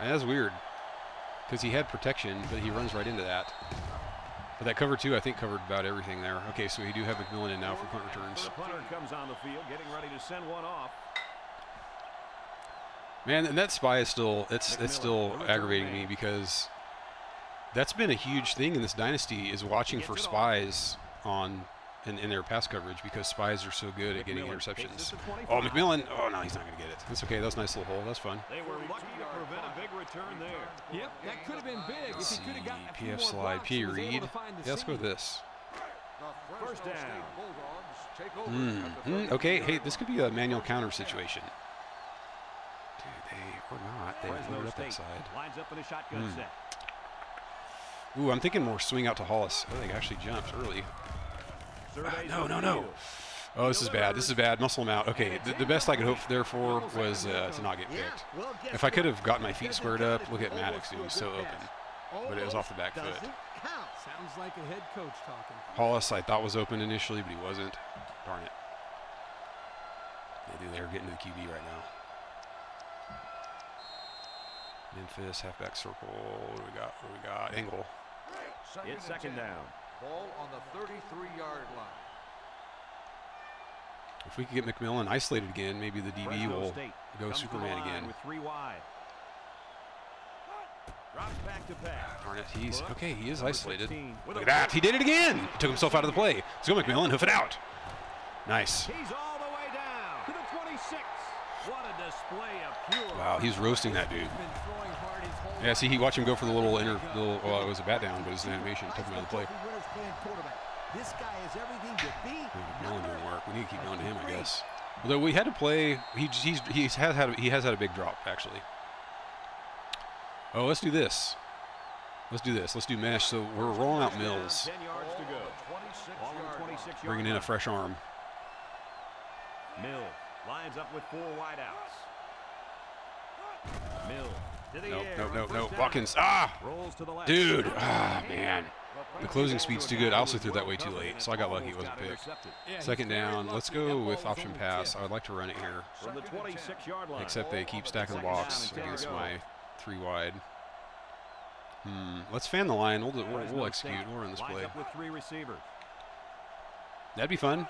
And that's weird. because he had protection, but he runs right into that. But that cover two, I think, covered about everything there. Okay, so we do have McMillan in now for punt returns. The punter comes on the field, getting ready to send one off. Man, and that spy is still it's it's still aggravating me because that's been a huge thing in this dynasty is watching for spies on in, in their pass coverage because spies are so good at getting interceptions. Oh, McMillan! Oh no, he's not going to get it. That's okay. That's a nice little hole. That's fun. They were lucky to prevent a big return there. Yep, that could have been big Let's if he could have gotten a PF slide. P Reed. was able read. to find the Yeah, let's go with this. First down. State Bulldogs take over Mm, at mm, okay, hey, this could be a manual counter situation. Dude, they or not. They Fresno loaded up that State side. lines up in a shotgun Hmm. set. Ooh, I'm thinking more swing out to Hollis. Oh, they actually jumped early. Surveys no, no, no. Oh, this is bad. This is bad. Muscle him out. Okay, the, the best I could hope there for was uh, to not get picked. If I could have gotten my feet squared up, look at Maddox, dude. almost He's so to a good open. But it was off the back foot. Sounds like a head coach talking. Hollis, I thought was open initially, but he wasn't. Darn it. They do. They're getting to the QB right now. Memphis halfback circle. What do we got? What do we got? Angle. Second It's second down. Ball on the 33 yard line. If we could get McMillan isolated again, maybe the DB Fresno will State go comes to the Superman again. With three wide. Drops back to pass. Darn it, he's okay. He is isolated. Look at that. He did it again. He took himself out of the play. Let's go, McMillan. Hoof it out. Nice. He's all the way down to the 26. What a display of pure. Wow, he's roasting that dude. Yeah, see, he life. watch him go for the little inner, little. Well, it was a bat down, but it was an animation. It Took him out of the play. Trophy winners playing quarterback. This guy has everything to be. McMillan didn't work. We need to keep going to him, I guess. Although we had to play, he he's he's has had a, he has had a big drop actually. Oh, let's do this. Let's do this. Let's do mesh. So we're rolling out Mills, 10 yards to Ball go. on the 26 Ball on the yard 26 line. yard bringing in a fresh arm. Mill lines up with four wideouts. Mill to the Nope, nope, nope, nope. Watkins. Ah, Rolls to the left. dude. Ah, man. The closing speed's too good. I also threw that way too late, so I got lucky it wasn't picked. Second down. Let's go with option pass. I would like to run it here, From the 26 yard line. except they keep stacking the Second down box and 10 to against my three wide. Hmm. Let's fan the line. We'll, we'll, we'll execute. We'll run this play. with three receivers. That'd be fun.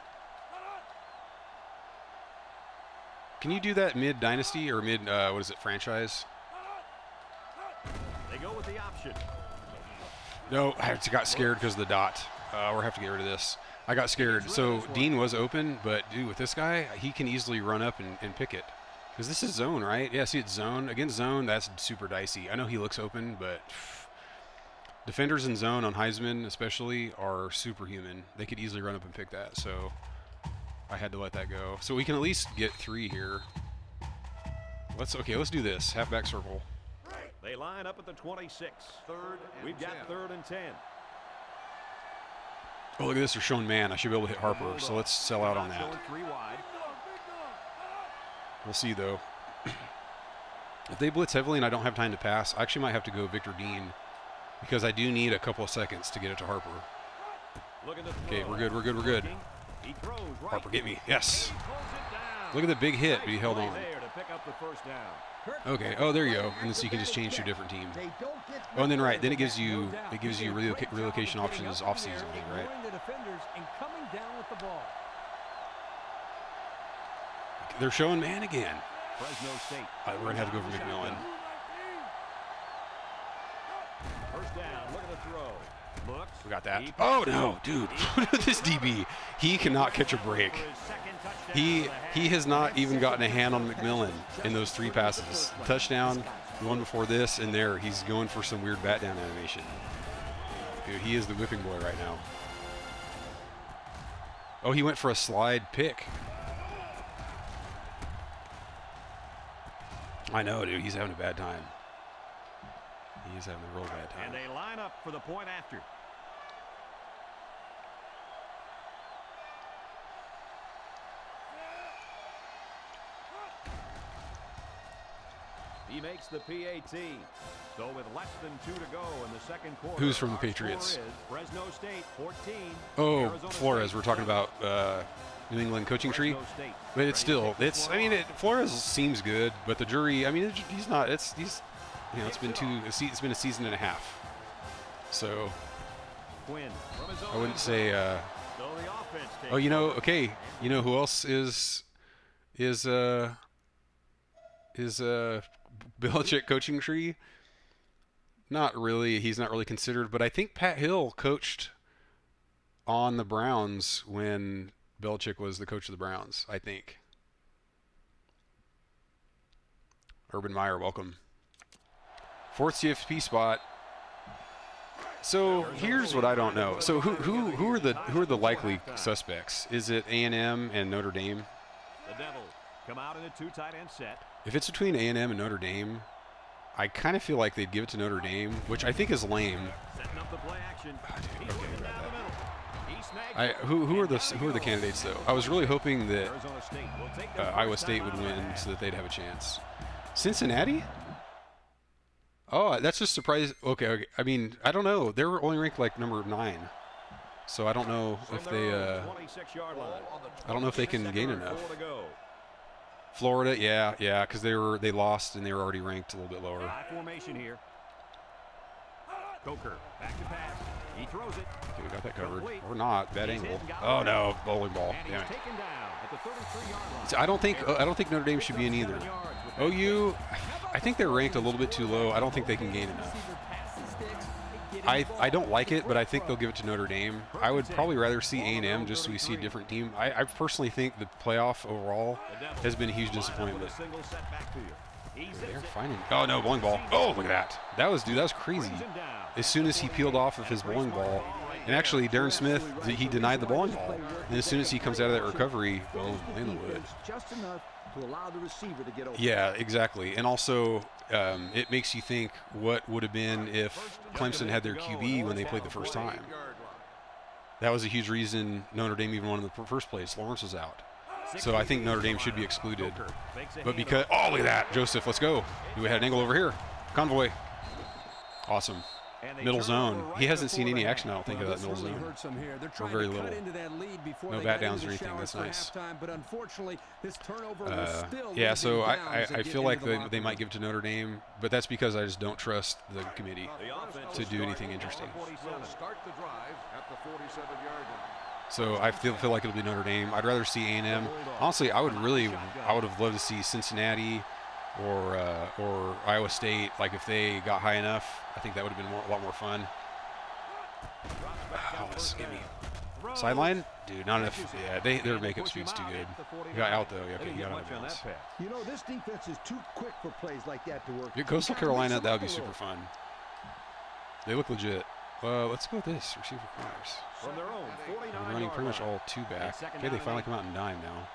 Can you do that mid dynasty or mid uh, what is it franchise? With the option. No, I got scared because of the dot. Uh, we're have to get rid of this. I got scared. So Dean was open, but dude, with this guy, he can easily run up and, and pick it. Because this is zone, right? Yeah, see, it's zone. Against zone, that's super dicey. I know he looks open, but defenders in zone on Heisman, especially, are superhuman. They could easily run up and pick that. So I had to let that go. So we can at least get three here. Let's okay. Let's do this. Halfback circle. They line up at the 26. Third and We've got third and 10. Oh, look at this. They're showing man. I should be able to hit Harper. So let's sell out on that. Three wide. We'll see though. if they blitz heavily and I don't have time to pass, I actually might have to go Victor Dean because I do need a couple of seconds to get it to Harper. Okay, we're good, we're good, we're good. He throws right. Harper, get me. Yes. He pulls it down. Look at the big hit, but he held on. There to pick up the first down. Okay. Oh, there you go. And then so you can just change to a different team. They don't get Oh, and then right, then it gives you it gives you reloca- relocation options off season, right? ignoring the defenders and coming down with the ball. They're showing man again. Fresno State. Uh, we're gonna have to go for McMillan. First down. Look at the throw. We got that. Oh no, dude! this DB, he cannot catch a break. For his second touchdown He of the half. he has not even gotten a hand on McMillan in those three passes. Touchdown, the one before this, and there he's going for some weird bat down animation. Dude, he is the whipping boy right now. Oh, he went for a slide pick. I know, dude. He's having a bad time. He's having a real bad And they line up for the point after. He makes the PAT. So with less than two to go in the second quarter. Who's from the Patriots? Fresno State 14. Oh, Arizona Flores. State We're talking about uh, New England coaching tree. State But it's still it's I mean, off. it, Flores seems good, but the jury. I mean, it's, he's not. It's he's you know, it's been two. a It's been a season and a half. So Quinn from his I wouldn't say. Uh, zone. So the offense takes oh, you know, okay. You know who else is is uh is uh Belichick coaching tree? Not really. He's not really considered, but I think Pat Hill coached on the Browns when Belichick was the coach of the Browns. I think. Urban Meyer, welcome. Fourth CFP spot. So here's what I don't know. So who who who are the who are the likely suspects? Is it A and M and Notre Dame? The Devils come out in a two tight end set. If it's between A and M and Notre Dame, I kind of feel like they'd give it to Notre Dame, which I think is lame. Setting up the play action. He's okay, looking I down got the middle. He snags I who who are the who are the candidates though? I was really hoping that Arizona State will take uh, Iowa State would out of the win so that they'd have a chance. Cincinnati? Oh, that's just surprise. Okay, okay. I mean, I don't know. They were only ranked like number nine, so I don't know if they. Uh, 26-yard line. I don't know if they can gain enough. four to go. Florida, yeah, yeah, because they were they lost and they were already ranked a little bit lower. High formation here. Coker back to pass. He throws it. Okay, we got that covered. Complete. Or not. Bad He's angle. hit and got Oh no, bowling ball. And Damn it. taken down at the 33-yard line. See, I don't think I don't think Notre Dame should be in either. OU, I think they're ranked a little bit too low. I don't think they can gain enough. I, I don't like it, but I think they'll give it to Notre Dame. I would probably rather see A&M just so we see a different team. I, I personally think the playoff overall has been a huge disappointment. They're finding. Oh no, bowling ball. Oh look at that. That was dude. That was crazy. As soon as he peeled off of his bowling ball, and actually Darren Smith he denied the bowling ball. And as soon as he comes out of that recovery, boom, in the wood. To allow the receiver to get open. Yeah, exactly. And also, um, it makes you think what would have been if Clemson had their QB when they played the first time. That was a huge reason Notre Dame even won in the first place. Lawrence was out. So I think Notre Dame should be excluded. But because, oh, look at that. Joseph, let's go. We had an angle over here. Convoy. Awesome. And they Middle zone. right He hasn't seen any action, I don't think, of that middle zone. hurts them here. They're trying very little. into that lead before No bat downs or anything. That's nice. halftime, but unfortunately, this turnover Uh, yeah, so I, I, I feel like the they, they might give it to Notre Dame, but that's because I just don't trust the committee. The to do anything interesting. 47. Will start the drive at the 47-yard line. So I feel feel like it'll be Notre Dame. I'd rather see A&M. Honestly, I would really, I would have loved to see Cincinnati or uh, or Iowa State. Like if they got high enough, I think that would have been more, a lot more fun. Oh, this give me sideline, dude. Not enough. Yeah, they their makeup speed's too good. He got out though. Yeah, okay, get got out of bounds. You know, this defense is too quick for plays like that to work. Coastal Carolina, that would be super fun. They look legit. Well, let's go with this receiver corners. From their own They're 49 running pretty much all two back. Okay, they finally come out in dime now.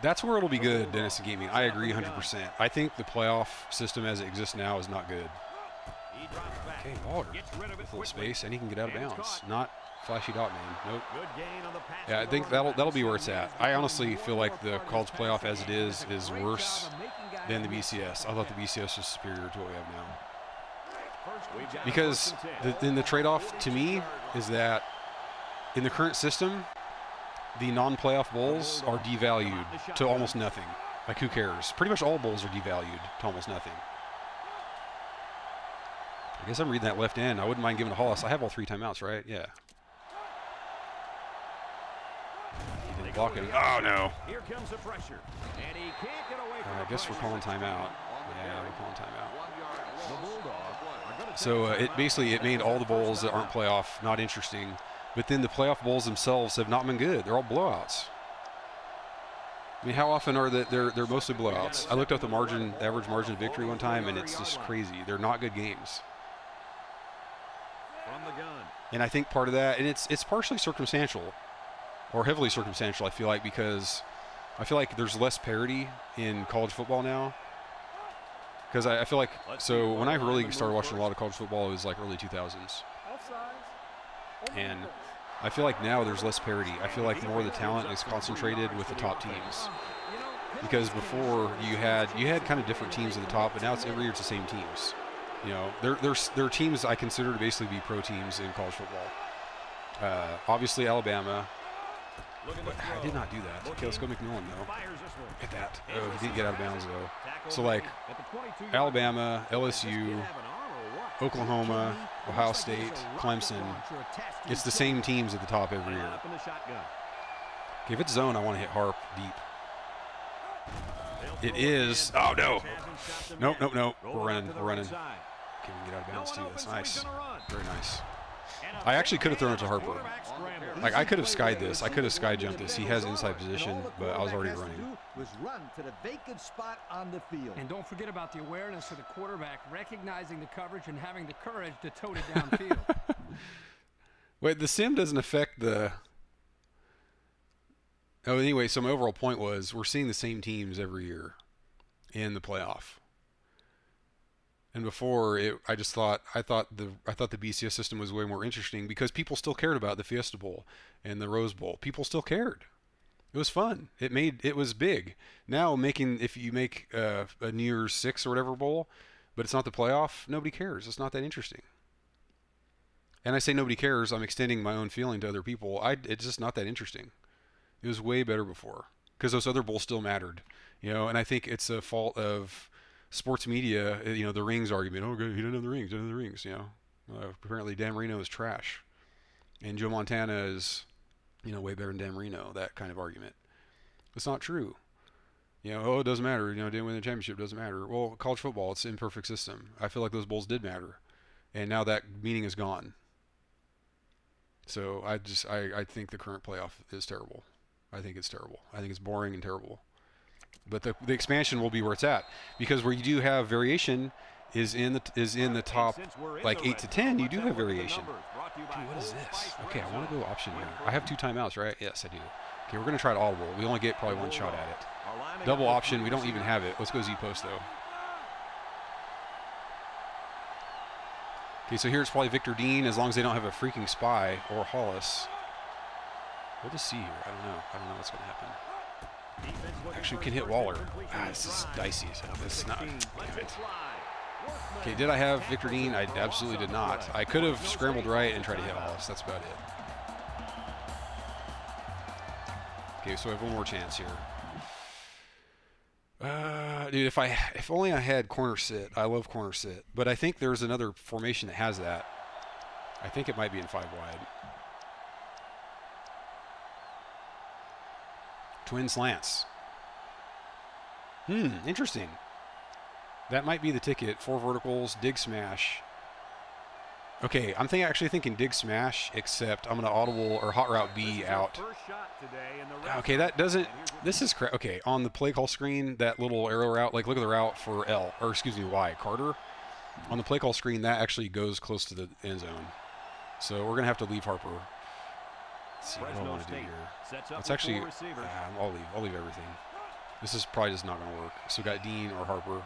That's where it'll be good, Dennis and Gaming. I agree 100%. I think the playoff system as it exists now is not good. He drops. Okay, Waller Gets rid of it with a little space, and he can get out of bounds. Not flashy dot man. Nope. Good gain on the pass Yeah, I think that'll that'll be where it's at. I honestly feel like the college playoff as it is is worse than the BCS. I thought the BCS was superior to what we have now. We've got a Because the, then the trade-off to me is that in the current system, the non-playoff bowls are devalued to almost nothing. Like who cares? Pretty much all bowls are devalued to almost nothing. I guess I'm reading that left end. I wouldn't mind giving a Hollis. I have all three timeouts, right? Yeah. He didn't block it. Oh no. Here comes the pressure. And he can't get away from Uh, I guess we're calling timeout. Yeah, we're calling timeout. One-yard The Bulldogs are gonna So uh, it basically it made all the bowls that aren't playoff not interesting, but then the playoff bowls themselves have not been good. They're all blowouts. I mean, how often are that? They're they're mostly blowouts. I looked up the margin, the average margin of victory one time, and it's just crazy. They're not good games. from the gun. And I think part of that, and it's it's partially circumstantial, or heavily circumstantial. I feel like because I feel like there's less parity in college football now. Because I, I feel like so when I really started watching a lot of college football, it was like early 2000s, and I feel like now there's less parity. I feel like more of the talent is concentrated with the top teams. Because before you had you had kind of different teams at the top, but now it's every year it's the same teams. You know, there there's there are teams I consider to basically be pro teams in college football. Uh, obviously Alabama, I did not do that. Okay, let's go McMillan though. Fires this one. Look at that. Oh, he did get out of bounds though. So like at the 22-yard Alabama, line. Does this kid LSU, Oklahoma, Ohio looks like he State, has a rocket Clemson. launcher attached to It's the same teams at the top every year. up in the shotgun. Okay, if it's zone, I want to hit Harp deep. It is. Oh, no. Hasn't stopped them Nope, nope, nope. We're running, we're running. Okay, we can get out of bounds too. That's nice. Very nice. I actually could have thrown it to Harper. Like I could have skied this. I could have sky jumped this. He has inside position, but I was already running. Do Was run to the vacant spot on the field. And don't forget about the awareness of the quarterback, recognizing the coverage and having the courage to tote it downfield. Wait, the sim doesn't affect the. Oh, anyway, so my overall point was we're seeing the same teams every year in the playoff. And before it, I just thought I thought the I thought the BCS system was way more interesting because people still cared about the Fiesta Bowl and the Rose Bowl. People still cared. It was fun. It made it was big. Now making if you make uh, a New Year's Six or whatever bowl, but it's not the playoff, nobody cares. It's not that interesting. And I say nobody cares. I'm extending my own feeling to other people. I it's just not that interesting. It was way better before because those other bowls still mattered, you know. And I think it's a fault of sports media. uh, You know, the rings argument. Oh, good, he didn't have the rings. Didn't have the rings. You know, uh, apparently Dan Marino is trash, and Joe Montana is, you know, way better than Dan Marino. That kind of argument. It's not true. You know, oh, it doesn't matter. You know, didn't win the championship. Doesn't matter. Well, college football, it's an imperfect system. I feel like those bowls did matter, and now that meaning is gone. So I just I, I think the current playoff is terrible. I think it's terrible. I think it's boring and terrible. But the the expansion will be where it's at because where you do have variation is in the is in the top Since we're in like eight to ten. You do have have a look at the variation. Numbers. Brought to you by Dude, what is this? Okay, I want to go option here. I have two timeouts, right? Yes, I do. Okay, we're gonna try it audible. We only get probably one shot at it. Double option. We don't even have it. Let's go Z post though. Okay, so here's probably Victor Dean as long as they don't have a freaking spy or Hollis. We'll just see here. I don't know. I don't know what's gonna happen. Actually, we can hit Waller. Ah, this is dicey. So this is not. Damn it it. fly. Workman Okay, did I have Victor Dean? I absolutely did not. I could have scrambled right and tried to hit. Hollis. That's about it. Okay, so I have one more chance here. Uh, dude, if I if only I had corner sit. I love corner sit, but I think there's another formation that has that. I think it might be in five wide. Twin slants. Hmm, interesting. That might be the ticket. Four verticals, dig smash. Okay, I'm thinking actually thinking dig smash, except I'm gonna audible or hot route B out. first shot today in the red Okay, that doesn't. And here's what This is correct. Okay, on the play call screen, that little arrow route, like look at the route for L, or excuse me, Y, Carter. On the play call screen, that actually goes close to the end zone. So we're gonna have to leave Harper. Let's see what I want to do here. Let's actually. Uh, I'll leave. I'll leave everything. This is probably just not gonna work. So we got Dean or Harper.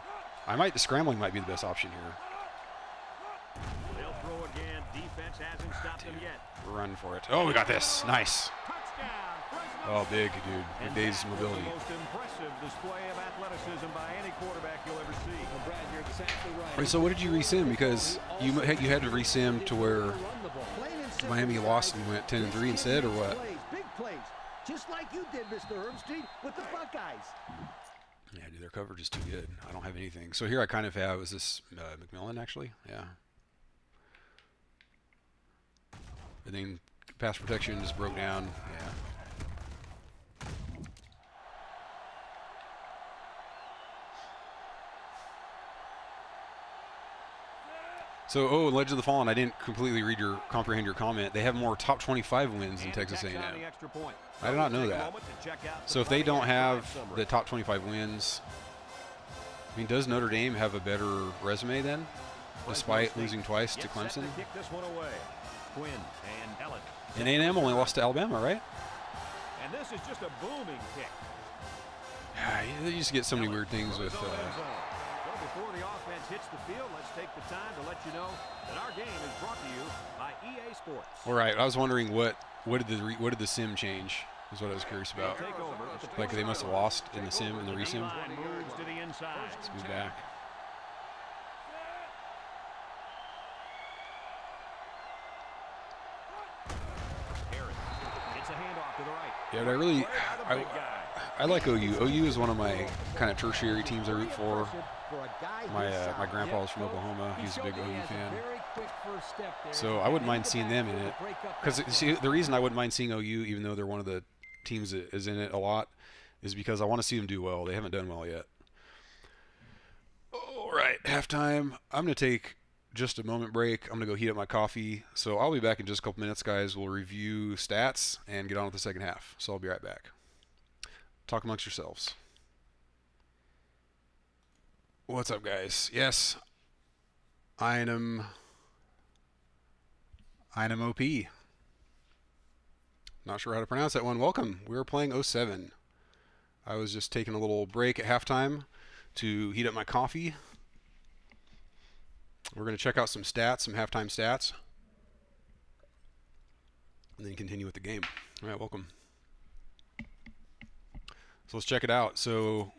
I might. The scrambling might be the best option here. They'll throw again. Defense hasn't stopped them yet. We're for it. Oh, we got this. Nice. Oh, big dude. Big And days that was mobility. The most impressive display of athleticism by any quarterback you'll ever see. Well, Brad, you're exactly right. Wait, so what did you resim? Because you had- you had to resim to where Run the ball. Plain and simple, Miami guys. lost and went 10 and 3 instead, or what? Big plays, just like you did, Mr. Herbstreit, with the Buckeyes. Their coverage is too good. I don't have anything. So here I kind of have is this uh, McMillan actually? Yeah. And then pass protection just broke down. Yeah. So, oh, Legend of the Fallen, I didn't completely read your comprehend your comment. They have more top 25 wins And Texas A&M. on the extra point. I did not know that. moment to check out So if they don't have summary. the top 25 wins, I mean, does Notre Dame have a better resume then, despite losing twice to Clemson? kick this one away. Quinn and A&M only lost to Alabama, right? And this is just a booming kick. You just get so many weird things with. Uh, offense hits the field, let's take the time to let you know that our game is brought to you by EA Sports. all right, I was wondering what what did the re, what did the sim change? Is what I was curious about. Take over at the Like they must have lost in the sim in the resim. line moves to the inside. Let's move back. Harris. It's a handoff to to the right. Yeah, but I really, Played by the I. I like OU. OU is one of my kind of tertiary teams I root for. For a guy My uh, my grandpa was from Oklahoma. He's a big OU fan. very quick first step there. So I wouldn't mind seeing them in it. to Because the reason I wouldn't mind seeing OU, even though they're one of the teams that is in it a lot, is because I want to see them do well. They haven't done well yet. All right, halftime. I'm gonna take just a moment break. I'm gonna go heat up my coffee. So I'll be back in just a couple minutes, guys. We'll review stats and get on with the second half. So I'll be right back. Talk amongst yourselves. What's up, guys? Yes, Einem. Einem OP. Not sure how to pronounce that one. Welcome. We are playing 07. I was just taking a little break at halftime to heat up my coffee. We're going to check out some stats, some halftime stats, and then continue with the game. All right, welcome. So let's check it out. So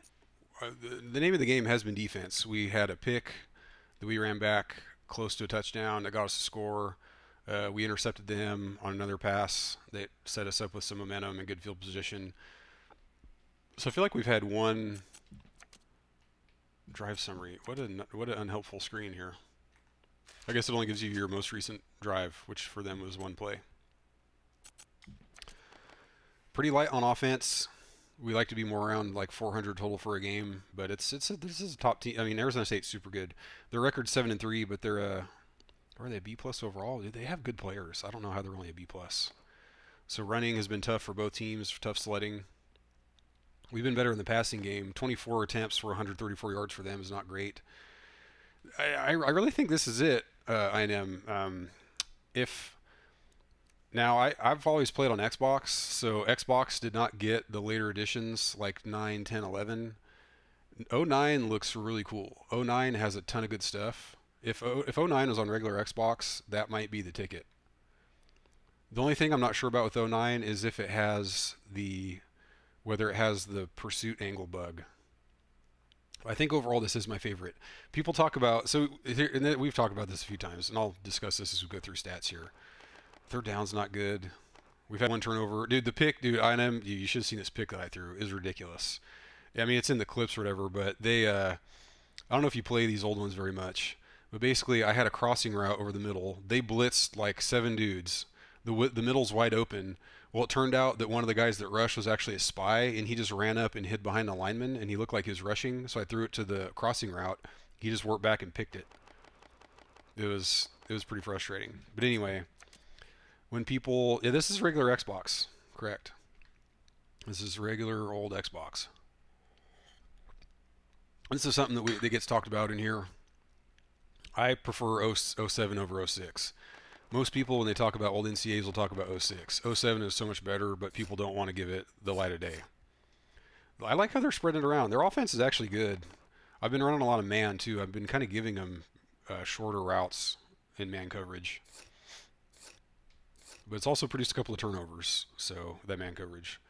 the, the name of the game has been defense. We had a pick that we ran back close to a touchdown that got us a score. Uh, we intercepted them on another pass that set us up with some momentum and good field position. So I feel like we've had one drive summary. What an what an unhelpful screen here. I guess it only gives you your most recent drive, which for them was one play. Pretty light on offense. We like to be more around like 400 total for a game, but it's it's a, this is a top team. I mean, Arizona State's super good. Their record's seven and three, but they're uh, are they a B plus overall? They have good players. I don't know how they're only a B plus. So running has been tough for both teams. Tough sledding. We've been better in the passing game. 24 attempts for 134 yards for them is not great. I, I, I really think this is it. Uh, I am. Um, if now I, I've always played on Xbox, so Xbox did not get the later editions like 9, 10, 11. 09 looks really cool. 09 has a ton of good stuff. If if 09 was on regular Xbox, that might be the ticket. The only thing I'm not sure about with 09 is if it has the whether it has the pursuit angle bug. I think overall this is my favorite. People talk about so we've talked about this a few times, and I'll discuss this as we go through stats here. Third down's not good. We've had one turnover, dude. The pick, dude. I. You you should have seen this pick that I threw. Is ridiculous. I mean, it's in the clips or whatever, but they. Uh, I don't know if you play these old ones very much, but basically, I had a crossing route over the middle. They blitzed like seven dudes. The the middle's wide open. Well, it turned out that one of the guys that rushed was actually a spy, and he just ran up and hid behind the lineman, and he looked like he was rushing. So I threw it to the crossing route. He just worked back and picked it. It was it was pretty frustrating. But anyway, when people yeah, this is regular Xbox, correct? This is regular old Xbox. This is something that we that gets talked about in here. I prefer 0, 07 over 06. Most people, when they talk about old NCAAs, will talk about 06. 07 is so much better, but people don't want to give it the light of day. I like how they're spreading it around. Their offense is actually good. I've been running a lot of man, too. I've been kind of giving them uh, shorter routes in man coverage. But it's also produced a couple of turnovers, so that man coverage.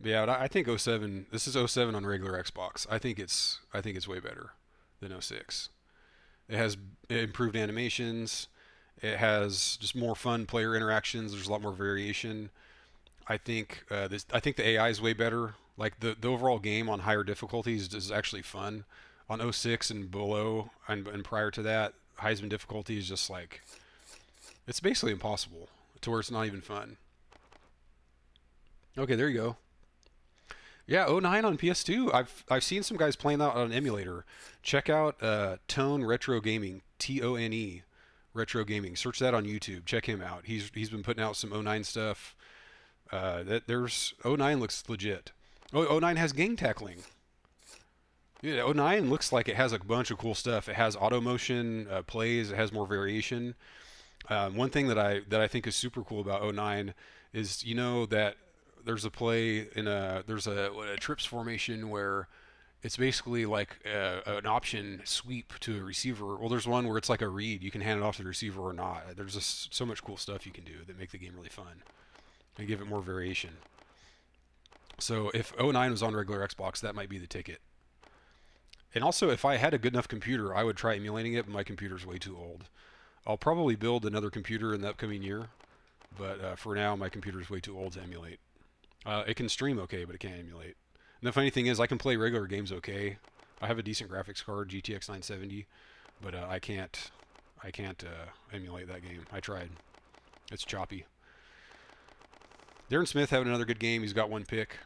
But yeah, I think 07. This is 07 on regular Xbox. I think it's I think it's way better than 06. It has improved animations. It has just more fun player interactions. There's a lot more variation. I think uh, this. I think the AI is way better. Like the the overall game on higher difficulties is actually fun. On 06 and below and, and prior to that, Heisman difficulty is just like it's basically impossible to where it's not even fun. Okay, there you go. Yeah, 09 on PS2. I've I've seen some guys playing that on an emulator. Check out uh, Tone Retro Gaming, T O N E, Retro Gaming. Search that on YouTube. Check him out. He's he's been putting out some 09 stuff. Uh, that there's 09 looks legit. Oh, 09 has gang tackling. Yeah, 09 looks like it has a bunch of cool stuff. It has auto motion uh, plays. It has more variation. Um, one thing that I that I think is super cool about 09 is you know that there's a play in a there's a, a trips formation where it's basically like a, an option sweep to a receiver. Well, there's one where it's like a read. You can hand it off to the receiver or not. There's just so much cool stuff you can do that make the game really fun and give it more variation. So if 09 was on regular Xbox, that might be the ticket. And also, if I had a good enough computer, I would try emulating it, but my computer's way too old. I'll probably build another computer in the upcoming year, but uh, for now, my computer is way too old to emulate. Uh, it can stream okay, but it can't emulate. And the funny thing is, I can play regular games okay. I have a decent graphics card, GTX 970, but uh, I can't, I can't uh, emulate that game. I tried. It's choppy. Darren Smith having another good game. He's got one pick.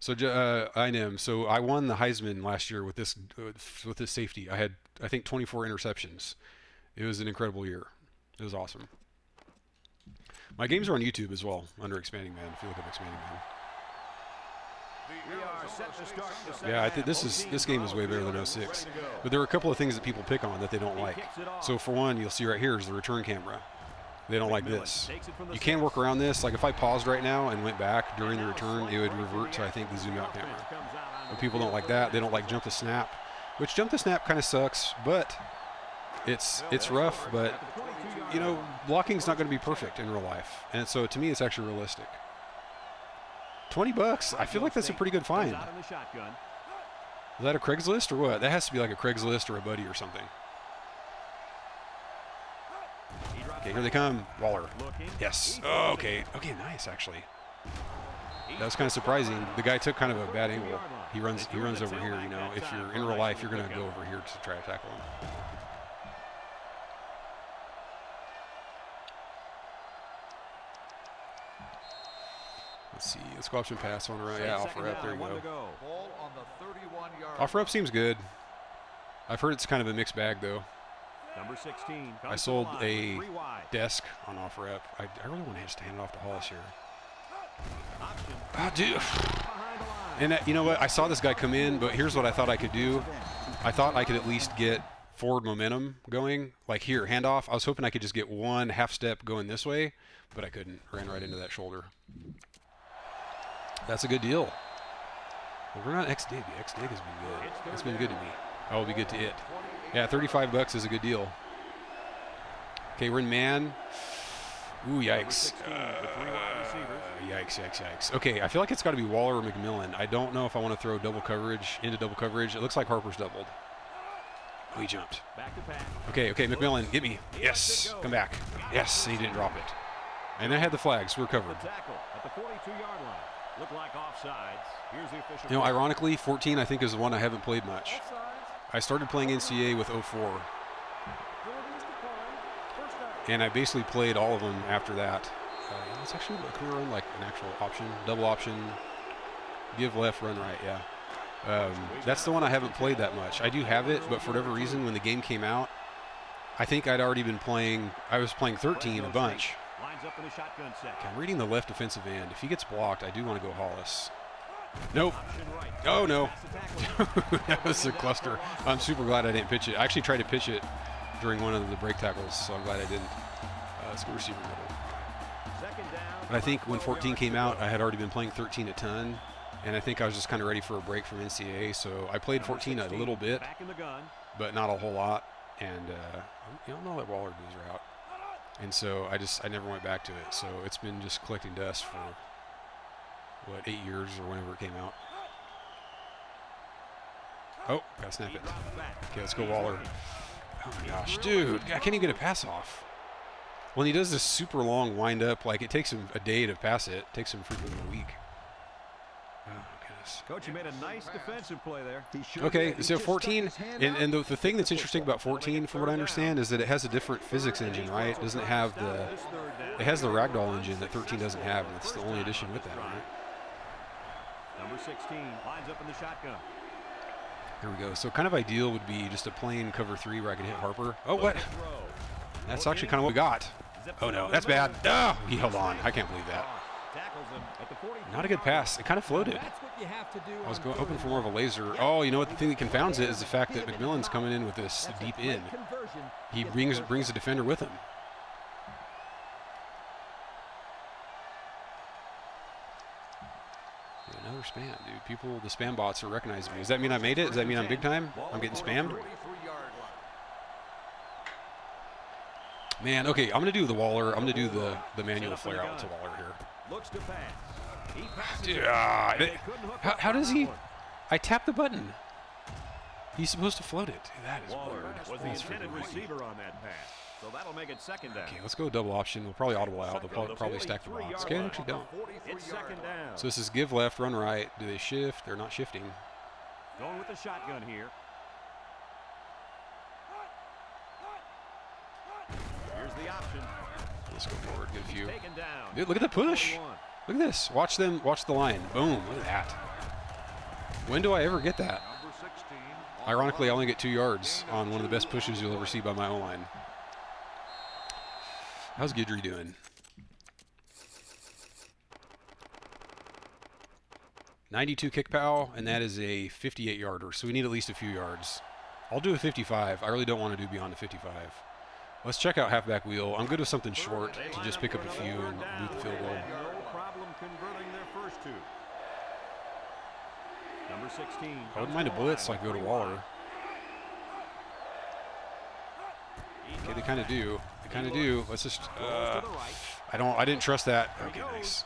So uh, I know. So I won the Heisman last year with this uh, with this safety. I had I think 24 interceptions. It was an incredible year. It was awesome. My games are on YouTube as well under Expanding Man. If you look up Expanding Man. We are set to start the second Yeah, I think this is this game is way better than ready 06. But there are a couple of things that people pick on that they don't like. So for one, you'll see right here is the return camera. They don't like this. takes it from the You can work around this. Like if I paused right now and went back during the return, it would revert to I think the zoom out camera. But people don't like that. They don't like jump the down. snap, which jump the snap kind of sucks, but it's it's rough. But At the 22-yard you know, blocking's not going to be perfect in real life, and so to me, it's actually realistic. Twenty bucks. I feel like that's a pretty good find. out in the shotgun. Is that a Craigslist or what? That has to be like a Craigslist or a buddy or something. Okay, here they come. Waller. Yes. Oh, okay. Okay, nice actually. That was kind of surprising. The guy took kind of a bad angle. He runs he runs over here, you know. If you're in real life, you're going to go over here to try to tackle him. Let's see. Let's go option pass on right. Yeah, offer up. There you go. go. Ball on the 31-yard Offer up seems good. I've heard it's kind of a mixed bag though. Number 16. I sold a with three wide. desk on offer up. I, I really want to just hand it off to Hollis here. Option Ah, dude. behind the line. And uh, you know what? I saw this guy come in, but here's what I thought I could do. I thought I could at least get forward momentum going. Like here, handoff. I was hoping I could just get one half step going this way, but I couldn't. Ran right into that shoulder. That's a good deal. Well, we're not X Dig. X Dig has been good. It's been good to me. I will be good to it. Yeah, 35 bucks is a good deal. Okay, we're in man. Ooh, yikes. 16 with three wide receivers. Uh, yikes, yikes, yikes. Okay, I feel like it's got to be Waller or McMillan. I don't know if I want to throw double coverage into double coverage. It looks like Harper's doubled. Oh, he jumped. Back to pass. Okay, okay, McMillan, get me. Yes, come back. Yes, and he didn't drop it. And I had the flags. We're The covered. Tackle at the 42-yard line. Look like offsides. Here's the official. You know, ironically, 14 I think is the one I haven't played much. I started playing NCAA with 04, and I basically played all of them after that. Uh, it's actually a career run, like an actual option, double option, give left, run right. Yeah, um, that's the one I haven't played that much. I do have it, but for whatever reason, when the game came out, I think I'd already been playing. I was playing 13 a bunch. Lines up in a shotgun set. I'm reading the left defensive end. If he gets blocked, I do want to go Hollis. Nope. Oh no. Pass the tackle. that was a cluster. I'm super glad I didn't pitch it. I actually tried to pitch it during one of the break tackles, so I'm glad I didn't. Uh, let's go receiver middle. But I think when 14 came out, I had already been playing 13 a ton, and I think I was just kind of ready for a break from NCAA. So I played 14 a little bit, Back in the gun. but not a whole lot. And uh, you don't know that Waller goes route, and so I just I never went back to it. So it's been just collecting dust for what eight years or whenever it came out. Oh, gotta snap it. Okay, let's go Waller. Oh my gosh, dude, I can't even get a pass off. When he does this super long wind up, like it takes him a day to pass it, it takes him freaking a week. Oh Coach, you made a nice defensive play there. Okay, so 14, and, and the, the thing that's interesting about 14, from what I understand, is that it has a different physics engine, right? It doesn't have the, This third down. it has the ragdoll engine that 13 doesn't have, and it's the only addition with that, right? Number 16 lines up in the shotgun. Here we go. So kind of ideal would be just a plain cover three where I can hit Harper. Oh, what? That's actually kind of what we got. Oh no, that's bad. Oh, he held on. I can't believe that. Not a good pass. It kind of floated. That's what you have to do. I was going hoping for more of a laser. Oh, you know what? The thing that confounds it is the fact that McMillan's coming in with this deep in. He brings brings the defender with him. Another spam, dude. People, the spam bots are recognizing me. Does that mean I made it? Does that mean I'm big time? I'm getting spammed? Man, okay, I'm gonna do the Waller. I'm gonna do the the manual flare out to Waller here. Looks to pass. He passes Dude, it. ah, it- how, how does he? I tapped the button. He's supposed to float it. Dude, that is Waller weird. was the intended receiver on that pass. So that'll make it second down. Okay, let's go double option. We'll probably audible out. They'll probably, probably stack the box. Okay, actually don't. It's second down. So this is give left, run right. Do they shift? They're not shifting. Going with the shotgun here. Here's the option. Let's go forward. Get a few. Taken down. Dude, look at the push. Look at this. Watch them. Watch the line. Boom. Look at that. When do I ever get that? Ironically, I only get two yards on one of the best pushes you'll ever see by my O line. How's Guidry doing? Ninety-two kick pow, and that is a 58 yarder. So we need at least a few yards. I'll do a 55. I really don't want to do beyond a 55. Let's check out halfback wheel. I'm good with something short to just pick up a few and move the field goal. No problem converting their first two. Number 16. I wouldn't mind a blitz like go to Waller. Okay, they kind of do. They kind of do. Let's just. Uh, to the right. I don't. I didn't trust that. Okay, nice.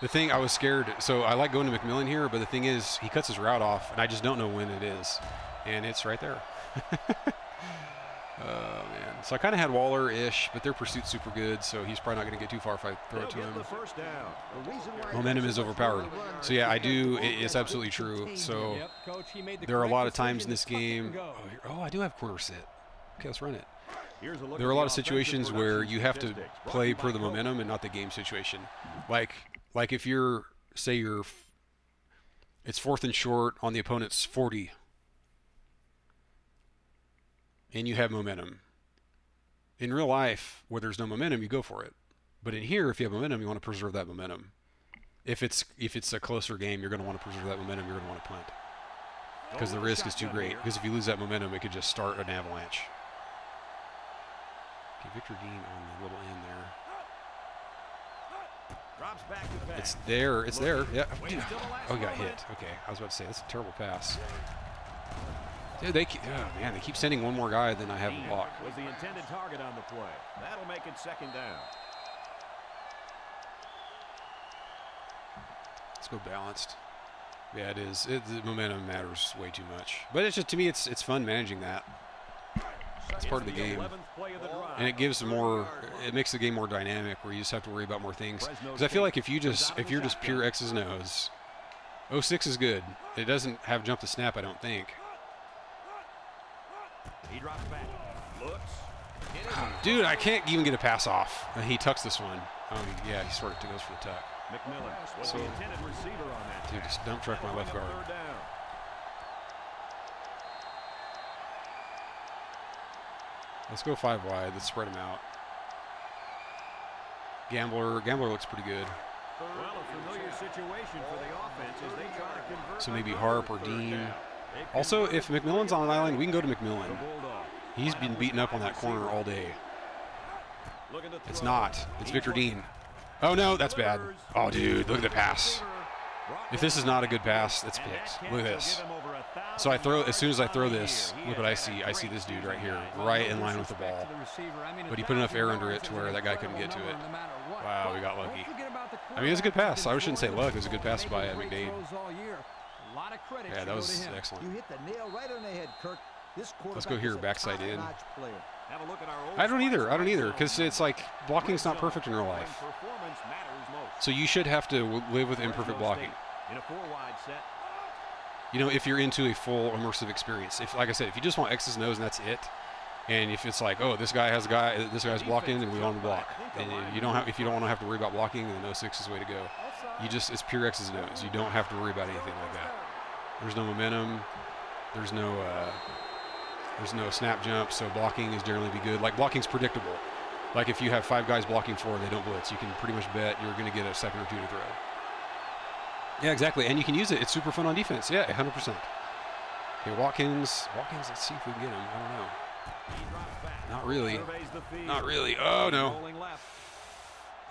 The thing I was scared. So I like going to McMillan here, but the thing is, he cuts his route off, and I just don't know when it is, and it's right there. oh man. So I kind of had Waller-ish, but their pursuit's super good, so he's probably not going to get too far if I throw They'll it to him. the first down. The reason why Momentum is so overpowered. room to run So yeah, I do. the It, ball it's absolutely true. So Yep, coach, the there are a lot of times in this to tuck it and game. Oh, oh, I do have corner sit. Okay, let's run it. Here's a look there are a lot of situations where you have to statistics. Brought to play you per the momentum and not the game situation. Like, like if you're, say you're, it's fourth and short on the opponent's 40, and you have momentum. In real life, where there's no momentum, you go for it. But in here, if you have momentum, you want to preserve that momentum. If it's if it's a closer game, you're going to want to preserve that momentum. You're going to want to punt because the risk is too great. Because if you lose that momentum, it could just start an avalanche. Okay, Victor Dean on the little end there. Drops back to back. It's there. It's there. Yeah. Waits till the last Oh, he got hit. Okay, I was about to say that's a terrible pass. Dude, they keep, oh, man, they keep sending one more guy than I have him block. was the intended target on the play. That'll make it second down. Let's go balanced. Yeah, it is. It, the momentum matters way too much. But it's just to me, it's it's fun managing that, It's part of the game. 11th play of the drive. and it gives more. It makes the game more dynamic, where you just have to worry about more things. Because I feel like if you just if you're just pure X's and O's, 06 is good. It doesn't have jump to snap, I don't think. He drops back. Looks. Hit. Dude, I can't even get a pass off. And he tucks this one. Oh, yeah, he sort of goes for the tuck. McMillan was So- the intended receiver on that. Dude, just dump truck my left guard. Let's go five wide. Let's spread them out. Gambler, Gambler looks pretty good. Well, a familiar situation for the offense as they try to convert. So maybe Harp or Dean. Also, if McMillan's on an island, we can go to McMillan. He's been beaten up on that corner all day. It's not. It's Victor. Dean. Oh no, that's bad. Oh dude, look at the pass. If this is not a good pass, it's picked. Look at this. So I throw as soon as I throw this. Look what I see. I see this dude right here, right in line with the ball. But he put enough air under it to where that guy couldn't get to it. Wow, we got lucky. I mean, it was a good pass. I shouldn't say luck. It was a good pass by uh, McDade. Yeah, that was excellent. You hit the nail right on the head, Kirk. This Let's go quarterback here, is a backside in. Have a look at our old I don't either. I don't either because it's like blocking is not perfect in real life. performance matters most. So you should have to live with imperfect blocking. In a four-wide set, You know, if you're into a full immersive experience. If, like I said, if you just want X's and O's and that's it, and if it's like, oh, this guy has a guy, uh, this guy's blocking, and we want him to block, and you don't have, if you don't want to have to worry about blocking, then 06 is the way to go. You just, it's pure X's and O's. You don't have to worry about anything like that. There's no momentum. There's no, uh, there's no snap jump. So blocking is generally be good. Like blocking's predictable. Like if you have five guys blocking four, they don't blitz. You can pretty much bet you're going to get a second or two to throw. Yeah, exactly. And you can use it. It's super fun on defense. Yeah, 100%. Okay, Watkins. Watkins, let's see if we can get him. I don't know. Not really. Not really. Oh, no.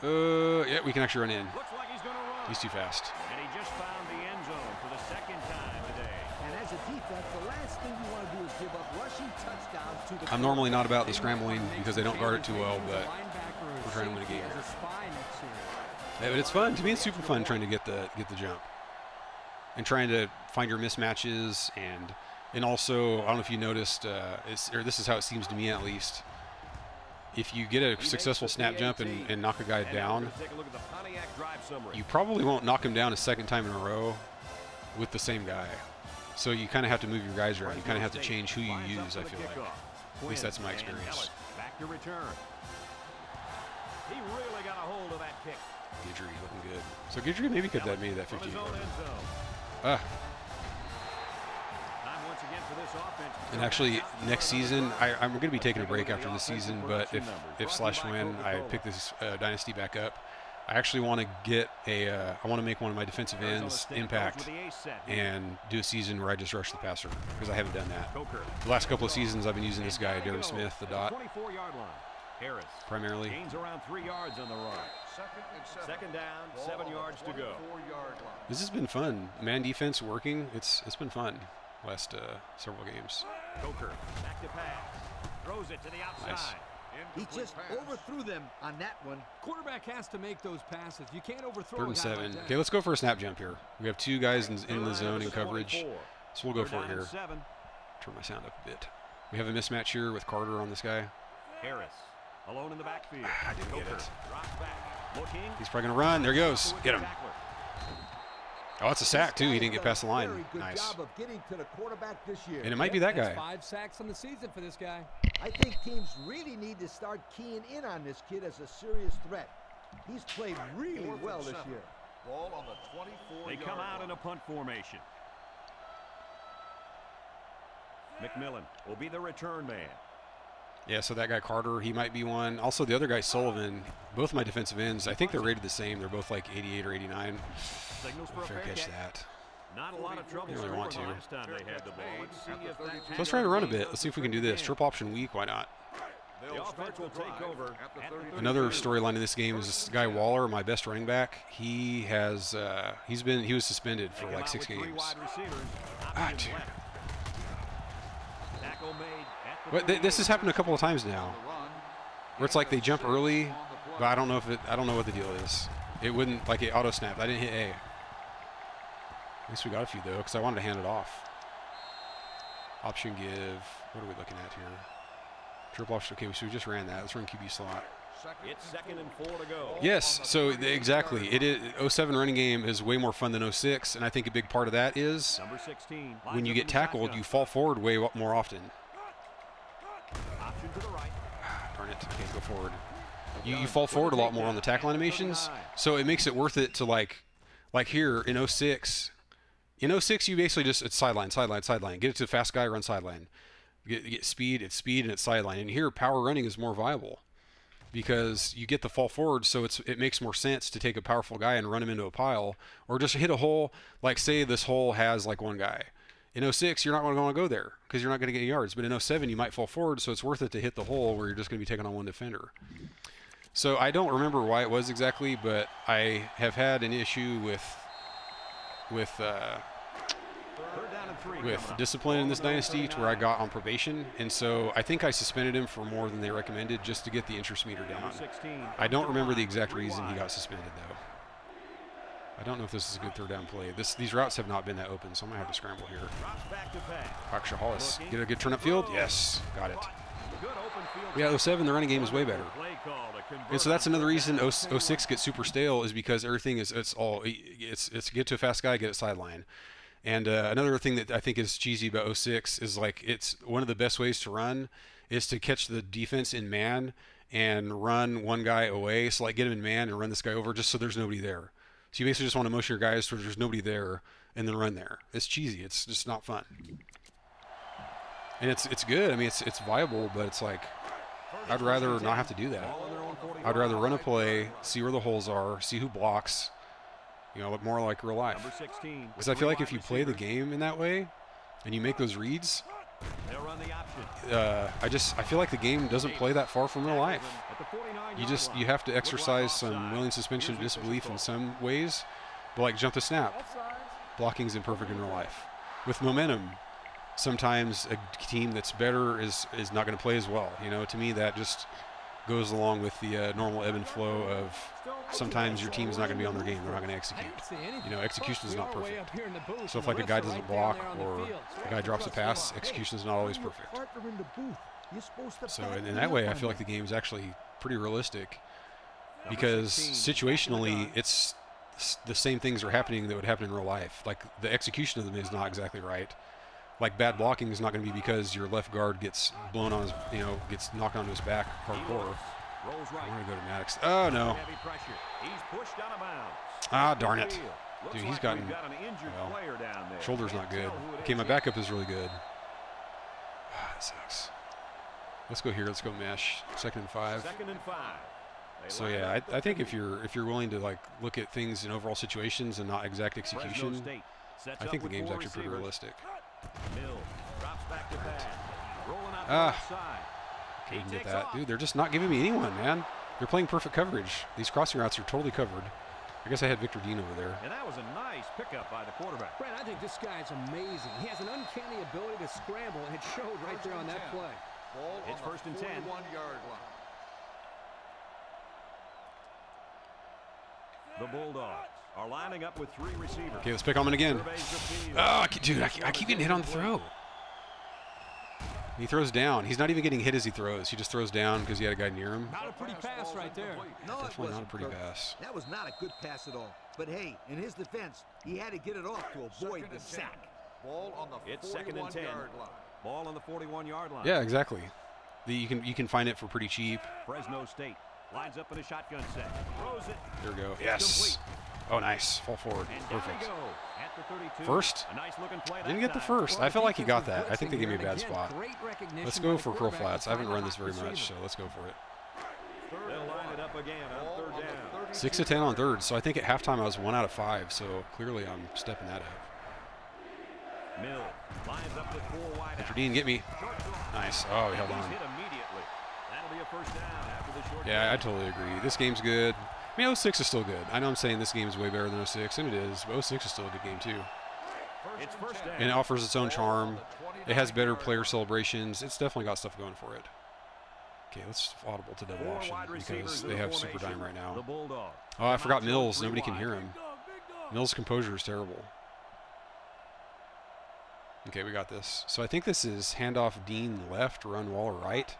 Uh, yeah, we can actually run in. He's too fast. And he just found the end zone for the second time today. And as a defense, the last thing you want to do is give up rushing touchdowns to the I'm normally not about the scrambling because they don't guard it too well, but we're trying to win a game here. Yeah, but it's fun. To me, it's super fun trying to get the get the jump and trying to find your mismatches and and also I don't know if you noticed, uh, or this is how it seems to me at least. if you get a successful snap jump and, and knock a guy down, you probably won't knock him down a second time in a row with the same guy. So you kind of have to move your guys around. You kind of have to change who you use. I feel like. At least that's my experience. Ellis back to return. He really got a hold of that kick. Guidry looking good. So Guidry maybe could have made that From 50 his own yard. end zone. Ah, Time once again for this offense to and actually, back out and next season. I, I'm going to be taking a Take a look break after the season. But if if slash to you by when I pick this uh, dynasty back up, I actually want to get a. Uh, I want to make one of my defensive ends impact with the ace set. and do a season where I just rush the passer because I haven't done that. The last couple of seasons, I've been using this guy, And Darren Smith, the dot, 24-yard line. Harris primarily. gains around three yards on the run. Second and seven. Second down, Ball seven yards to go. 24-yard line. This has been fun. Man defense working. It's it's been fun last uh, several games. Coker back to pass. Throws it to the outside. He just pass. overthrew them on that one. Quarterback has to make those passes. You can't overthrow Third and seven. Like. Okay, let's go for a snap jump here. We have two guys in, in the zone up in coverage, so we'll go for it here. Seven. Turn my sound up a bit. We have a mismatch here with Carter on this guy. Harris alone in the backfield. Ah, I didn't get it. back. Looking. He's probably gonna run. There he goes. Get him. Tackler. Oh, it's a sack too. He didn't get past the line. Nice. job of getting to the quarterback this year. And it might be that That's guy. Five sacks on the season for this guy. I think teams really need to start keying in on this kid as a serious threat. He's played really well this year. Ball on the 24 They come out in a punt formation. McMillan will be the return man. Yeah, so that guy Carter, he might be one. Also, the other guy Sullivan. Both my defensive ends. I think they're rated the same. They're both like 88 or 89. Signals for a Fair fair catch catch. that. Not a lot of trouble really want to. last time they had the ball. Let's see So let's try to run a bit. Let's see if we can do this. Triple option weak. Why not? The offense will take over at the 30. Another storyline in this game is this guy Waller, my best running back. He has uh, he's been he was suspended for like six with three games. wide receivers, Ah, option dude. left. Tackle made at the But th- this has happened a couple of times now, where it's like they jump early, but I don't know if it I don't know what the deal is. It wouldn't like it auto snapped. I didn't hit A. At least we got a few though, because I wanted to hand it off. Option give. What are we looking at here? Triple option. Okay, so we just ran that. Let's run QB slot. It's second and four to go. Yes, so th- exactly. It is 07 running game is way more fun than 06, and I think a big part of that is Number 16. when you get tackled, you fall forward way more often. Option to the right. Darn it, I can't go forward. You, you fall forward a lot more on the tackle animations, so it makes it worth it to like, like here in 06. In 06, you basically just it's sideline, sideline, sideline. Get it to the fast guy, run sideline. Get, get speed, it's speed, and it's sideline. And here, power running is more viable because you get the fall forward, so it's it makes more sense to take a powerful guy and run him into a pile, or just hit a hole. Like say this hole has like one guy. In 06, you're not going to want to go there because you're not going to get yards. But in 07, you might fall forward, so it's worth it to hit the hole where you're just going to be taking on one defender. So I don't remember why it was exactly, but I have had an issue with with uh, with discipline in this dynasty to where I got on probation, and so I think I suspended him for more than they recommended just to get the interest meter down. I don't remember the exact reason he got suspended though. I don't know if this is a good third down play. This these routes have not been that open, so I'm gonna have to scramble here. To. Raksha Hollis, get a good turn up field. Yes, got it. Good open field. Yeah, 07, the running game is way better. Play call to convert And so that's another reason down. 06 gets super stale is because everything is it's all it's it's get to a fast guy, get it sideline. And uh, another thing that I think is cheesy about 06 is like it's one of the best ways to run is to catch the defense in man and run one guy away. So like get him in man and run this guy over just so there's nobody there. So you basically just want to motion your guys so there's nobody there and then run there. It's cheesy. It's just not fun. And it's it's good. I mean it's it's viable, but it's like I'd rather not have to do that. Ball on their own 40 I'd rather run a play, see where the holes are, see who blocks. You know, look more like real life. Because I feel like if you play the game in that way, and you make those reads, They'll run the option. uh, I just I feel like the game doesn't play that far from real life. At the 49 You just you have to exercise some willing suspension of disbelief in some ways, but like jump the snap, blocking's imperfect in real life. With momentum, sometimes a team that's better is is not going to play as well. You know, to me that just goes along with the uh, normal ebb and flow of sometimes your team is not going to be on their game. They're not going to execute. You know, execution is not perfect. So if like a guy doesn't block or a guy drops a pass, execution is not always perfect. So in, in that way, I feel like the game is actually pretty realistic because 16, back in the situationally, it's the same things are happening that would happen in real life. Like the execution of them is not exactly right. Like bad blocking is not going to be because your left guard gets blown on his, you know, gets knocked onto his back hardcore. Rolls right. want to go to Maddox. Oh no! Heavy pressure. He's pushed out of bounds. Ah, darn it. Dude, he's gotten- got an injured well, player down there. Shoulder's Can't good. tell who it Okay, my backup is really good. Ah, that sucks. Let's go here. Let's go mesh. Second and five. Second and five. They So yeah, I, I think if you're if you're willing to like look at things in overall situations and not exact execution, I think the game's four actually pretty realistic. Mill drops back to pass. Rolling out Ah. Couldn't get that, off. dude. They're just not giving me anyone, man. They're playing perfect coverage. These crossing routes are totally covered. I guess I had Victor Dean over there. And that was a nice pickup by the quarterback. Brad, I think this guy's amazing. He has an uncanny ability to scramble, and it showed right there on that play. Ball It's on the first and 10. 41-yard line. The Bulldogs are lining up with three receivers. Okay, let's pick on him again. Surveys the field. Oh, I keep- dude, I, keep- I keep getting hit on the throw. He throws down. He's not even getting hit as he throws. He just throws down because he had a guy near him. Not a pretty pass right there. No, Definitely not a pretty perfect. pass. That was not a good pass at all. But hey, in his defense, he had to get it off to avoid Second the sack. Ball on the It's second and 10. 41-yard line. Ball on the 41-yard line. Yeah, exactly. The, you can you can find it for pretty cheap. Fresno State lines up in a shotgun set. Throws it. There we go. It's Yes. Oh, nice. Fall forward. And Perfect. we go at the 32. First. A nice looking play Didn't get the first. Well, I feel like he got that. I think they gave me a bad again, spot. Let's go for curl flats. I haven't run this very much, so let's go for it. Third They'll and line it up again on third down. Six to ten on third. So I think at halftime I was one out of five. So clearly I'm stepping that up. Mill lines up with four wide Victor out. Dean, get me. Nice. Oh, he held on. hit immediately. That'll be a first down after the short Yeah, I totally agree. This game's good. I mean, 06 is still good. I know I'm saying this game is way better than 06, and it is, but 06 is still a good game, too. It's first down. And it offers its own charm. Ball on the It has better player celebrations. It's definitely got stuff going for it. Okay, let's audible to double Four option because they have super dime right now. Oh, I forgot Mills. Nobody can hear him. Mills' composure is terrible. Okay, we got this. So I think this is handoff Dean left, run wall right.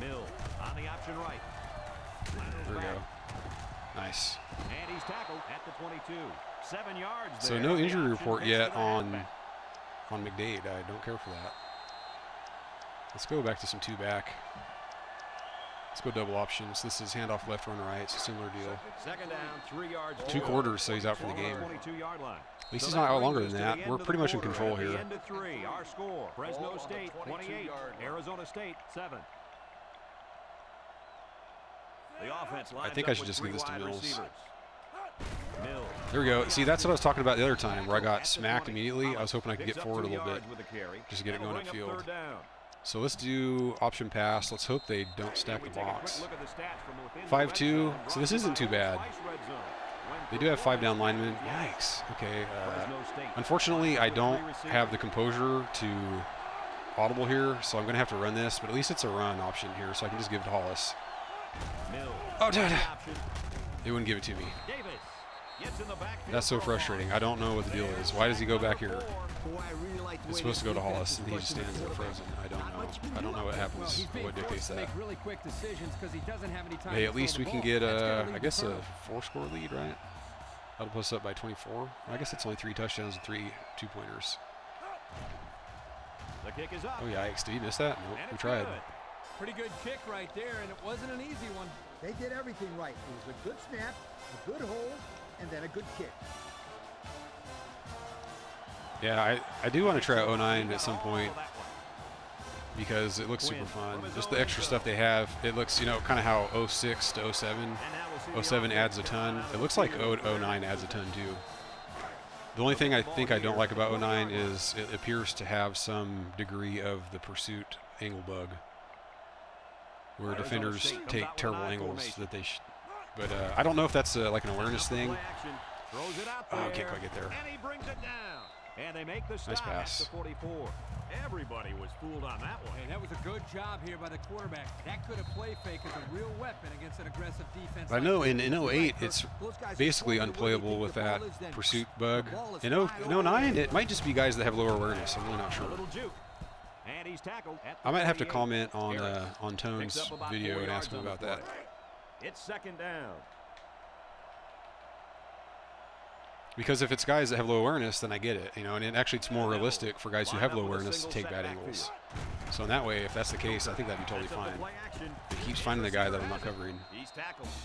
Mill on the option right. There we go. Nice. And he's tackled at the 22. Seven yards So there. no injury report yet on on McDade. I don't care for that. Let's go back to some two back. Let's go double options. This is handoff left, run right. It's a similar deal. Second down, three yards. Two to quarters, so he's out for the game. 22-yard line. At least So he's not out longer than that. We're pretty much in control here. end of three, our score. Fresno Ball State 28, Arizona State 7. The offense lines think I should just three give this to wide Mills. Mills. There we go. See, that's what I was talking about the other time, where I got smacked immediately. I was hoping I could get forward a little bit. yards with the carry. just to get it going up upfield. So let's do option pass. Let's hope they don't stack the take a quick box. look at the stats from within the Five red two. So this isn't too bad. Spice Red Zone. When They do have five down linemen. Yikes. Okay. Uh, unfortunately, I don't have the composure to audible here, so I'm going to have to run this. But at least it's a run option here, so I can just give it to Hollis. Oh, dude. They wouldn't give it to me. That's so frustrating. I don't know what the deal is. Why does he go back here? Boy, I really like the It's supposed to go to Hollis, and he just stands there frozen. I don't know. much you can I do don't know what happens. What dictates that? make really quick decisions because he doesn't have any time Hey, at least we can get, That's gonna uh, I guess, a four-score lead, right? That'll put us up by 24. I guess it's only three touchdowns and three two-pointers. The kick is up. Oh, yikes. Did you miss that? Nope. We tried. Pretty good kick right there, and it wasn't an easy one. They did everything right. It was a good snap, a good hold, and then a good kick. Yeah, I, I do want to try 09 at some point of that one. because it looks super fun. Just the extra stuff they have. It looks, you know, kind of how 06 to 07. And now we'll see the 07 adds a ton. It looks like 09 adds a ton too. The only thing I think I don't like about 09 is it appears to have some degree of the pursuit angle bug, where defenders take terrible angles that they. Sh- but uh, I don't know if that's uh, like an awareness thing. play action. Throws it out Oh, can't quite get there. And he brings it down. And they make the stop pass. the 44. Everybody was fooled on that one. And that was a good job here by the quarterback. That could have play fake as a real weapon against an aggressive defense. I know in, in 08 it's Those guys are basically forward where they unplayable with that ball is, then pursuit bug. ball is In 0- in 09 it might just be guys that have lower awareness. I'm really not sure. And he's tackled at I might have to comment on uh, on Tone's video and ask him about the that. It's second down. Because if it's guys that have low awareness, then I get it, you know, and it, actually it's more realistic for guys who have low awareness to take bad angles. So in that way, if that's the case, I think that'd be totally Sets up the fine. play action. But he keeps finding the guy that I'm not covering.